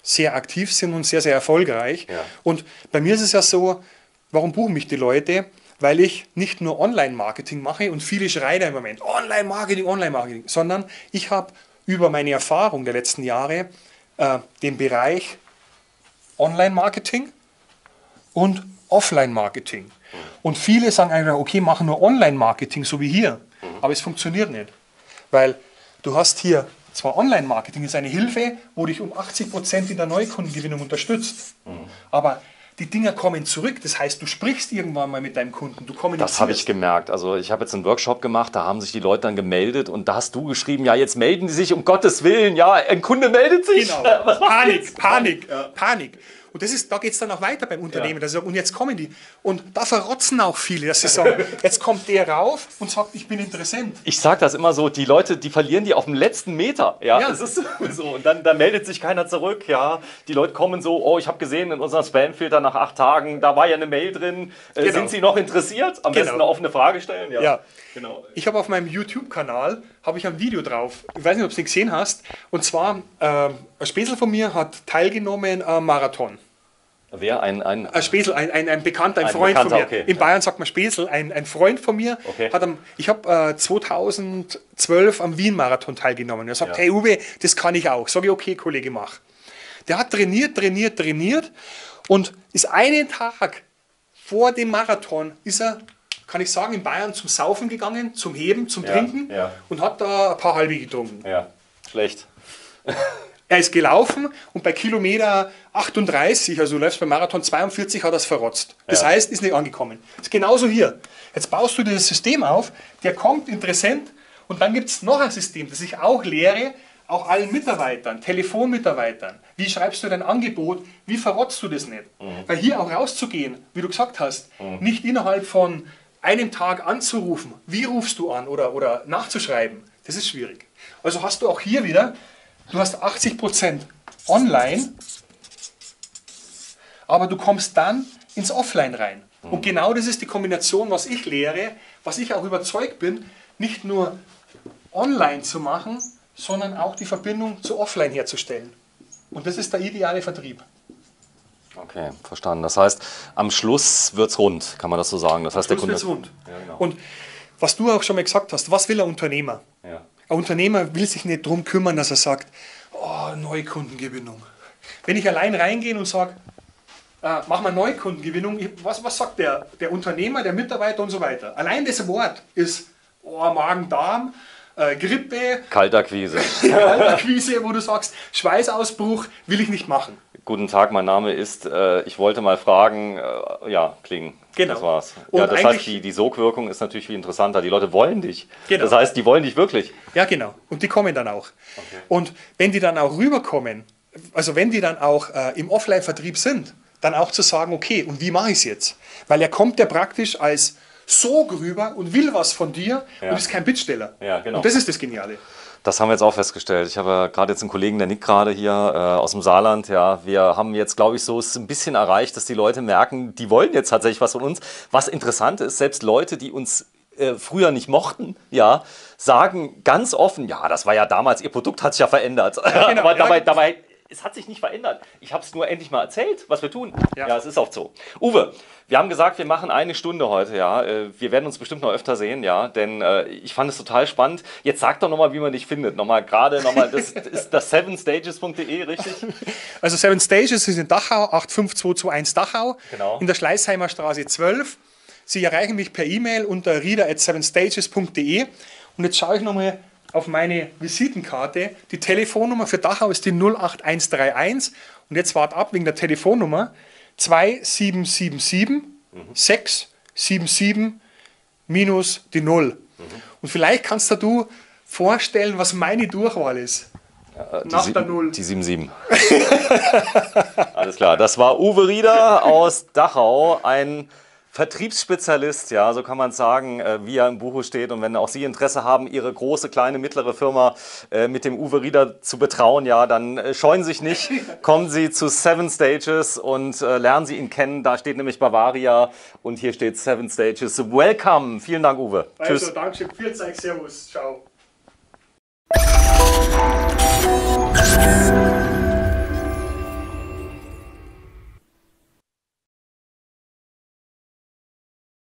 sehr aktiv sind und sehr, sehr erfolgreich. Ja. Und bei mir ist es ja so, warum buchen mich die Leute? Weil ich nicht nur Online-Marketing mache und viele schreien im Moment, Online-Marketing, Online-Marketing, sondern ich habe über meine Erfahrung der letzten Jahre äh, den Bereich Online-Marketing und Offline-Marketing. Und viele sagen einfach, okay, machen nur Online-Marketing, so wie hier. Aber es funktioniert nicht. Weil Du hast hier zwar Online-Marketing, ist eine Hilfe, wo dich um 80% in der Neukundengewinnung unterstützt. Mhm. Aber die Dinger kommen zurück. Das heißt, du sprichst irgendwann mal mit deinem Kunden. Du das habe ich gemerkt. Also ich habe jetzt einen Workshop gemacht, da haben sich die Leute dann gemeldet und da hast du geschrieben, ja, jetzt melden die sich um Gottes Willen. Ja, ein Kunde meldet sich. Genau. Panik, Panik. Panik. Und das ist, da geht es dann auch weiter beim Unternehmen. Ja. und jetzt kommen die. Und da verrotzen auch viele, dass sie sagen, jetzt kommt der rauf und sagt, ich bin Interessent. Ich sage das immer so, die Leute, die verlieren die auf dem letzten Meter. Ja, ja. das ist so. Und dann, dann meldet sich keiner zurück. Ja, die Leute kommen so, oh, ich habe gesehen in unserem Spamfilter nach acht Tagen, da war ja eine Mail drin. Äh, genau. Sind Sie noch interessiert? Am genau. besten eine offene Frage stellen. Ja, ja. genau. Ich habe auf meinem YouTube-Kanal habe ich ein Video drauf. Ich weiß nicht, ob du es gesehen hast. Und zwar, äh, ein Späßel von mir hat teilgenommen am Marathon. Wer? Ein, ein, ein Spesel, ein, ein, ein Bekannter, ein, ein Freund Bekannter, von mir. Okay. In Bayern sagt man Spesel, ein, ein Freund von mir. Okay. Hat am, ich habe äh, 2012 am Wien-Marathon teilgenommen. Er sagt, ja. hey Uwe, das kann ich auch. Sag ich, okay, Kollege, mach. Der hat trainiert, trainiert, trainiert und ist einen Tag vor dem Marathon, ist er, kann ich sagen, in Bayern zum Saufen gegangen, zum Heben, zum ja, Trinken ja. und hat da ein paar halbe getrunken. Ja, schlecht. Er ist gelaufen und bei Kilometer 38, also du läufst beim Marathon 42, hat er es verrotzt. Das ja. heißt, ist nicht angekommen. Das ist genauso hier. Jetzt baust du dieses System auf, der kommt interessant und dann gibt es noch ein System, das ich auch lehre, auch allen Mitarbeitern, Telefonmitarbeitern. Wie schreibst du dein Angebot? Wie verrotzt du das nicht? Mhm. Weil hier auch rauszugehen, wie du gesagt hast, mhm. nicht innerhalb von einem Tag anzurufen, wie rufst du an oder, oder nachzuschreiben, das ist schwierig. Also hast du auch hier wieder Du hast 80% online, aber du kommst dann ins Offline rein. Und genau das ist die Kombination, was ich lehre, was ich auch überzeugt bin, nicht nur online zu machen, sondern auch die Verbindung zu offline herzustellen. Und das ist der ideale Vertrieb. Okay, verstanden. Das heißt, am Schluss wird es rund, kann man das so sagen. Das am heißt, Schluss der Kunde. Rund. Ja, genau. Und was du auch schon mal gesagt hast, was will ein Unternehmer? Ja. Ein Unternehmer will sich nicht darum kümmern, dass er sagt, oh, Neukundengewinnung. Wenn ich allein reingehe und sage, äh, mach mal Neukundengewinnung, was, was sagt der, der Unternehmer, der Mitarbeiter und so weiter? Allein das Wort ist oh, Magen-Darm, äh, Grippe. Kaltakquise. Kaltakquise, wo du sagst, Schweißausbruch will ich nicht machen. Guten Tag, mein Name ist, äh, ich wollte mal fragen, äh, ja, klingen. Genau. Das war's. Und ja, das heißt, die, die Sogwirkung ist natürlich viel interessanter. Die Leute wollen dich. Genau. Das heißt, die wollen dich wirklich. Ja, genau. Und die kommen dann auch. Okay. Und wenn die dann auch rüberkommen, also wenn die dann auch äh, im Offline-Vertrieb sind, dann auch zu sagen, okay, und wie mache ich es jetzt? Weil er kommt ja praktisch als Sog rüber und will was von dir ja. und ist kein Bittsteller. Ja, genau. Und das ist das Geniale. Das haben wir jetzt auch festgestellt. Ich habe gerade jetzt einen Kollegen, der nickt gerade hier äh, aus dem Saarland. Ja, wir haben jetzt, glaube ich, so es ein bisschen erreicht, dass die Leute merken, die wollen jetzt tatsächlich was von uns. Was interessant ist, selbst Leute, die uns äh, früher nicht mochten, ja, sagen ganz offen, ja, das war ja damals, ihr Produkt hat sich ja verändert. Ja, genau, Aber dabei, dabei es hat sich nicht verändert. Ich habe es nur endlich mal erzählt, was wir tun. Ja. ja, es ist auch so. Uwe, wir haben gesagt, wir machen eine Stunde heute, ja. Äh, wir werden uns bestimmt noch öfter sehen, ja, denn äh, ich fand es total spannend. Jetzt sag doch nochmal, wie man dich findet. Nochmal gerade nochmal, das ist das sevenstages.de, richtig? Also Seven Stages ist in Dachau, 85221 Dachau, genau. in der Schleißheimer Straße 12. Sie erreichen mich per E-Mail unter reader at sevenstages.de. Und jetzt schaue ich nochmal auf meine Visitenkarte. Die Telefonnummer für Dachau ist die 08131. Und jetzt wart ab wegen der Telefonnummer 2777 mhm. 677 minus die 0. Mhm. Und vielleicht kannst du vorstellen, was meine Durchwahl ist. Ja, Nach der 0. Die 77. Alles klar. Das war Uwe Rieder aus Dachau, ein Vertriebsspezialist, ja, so kann man sagen, äh, wie er im Buche steht. Und wenn auch Sie Interesse haben, Ihre große, kleine, mittlere Firma äh, mit dem Uwe Rieder zu betrauen, ja, dann äh, scheuen Sie sich nicht. Kommen Sie zu Seven Stages und lernen Sie ihn kennen. Da steht nämlich Bavaria und hier steht Seven Stages. Welcome. Vielen Dank, Uwe. Also, Tschüss. Dankeschön. Vielen Dank. Servus. Ciao.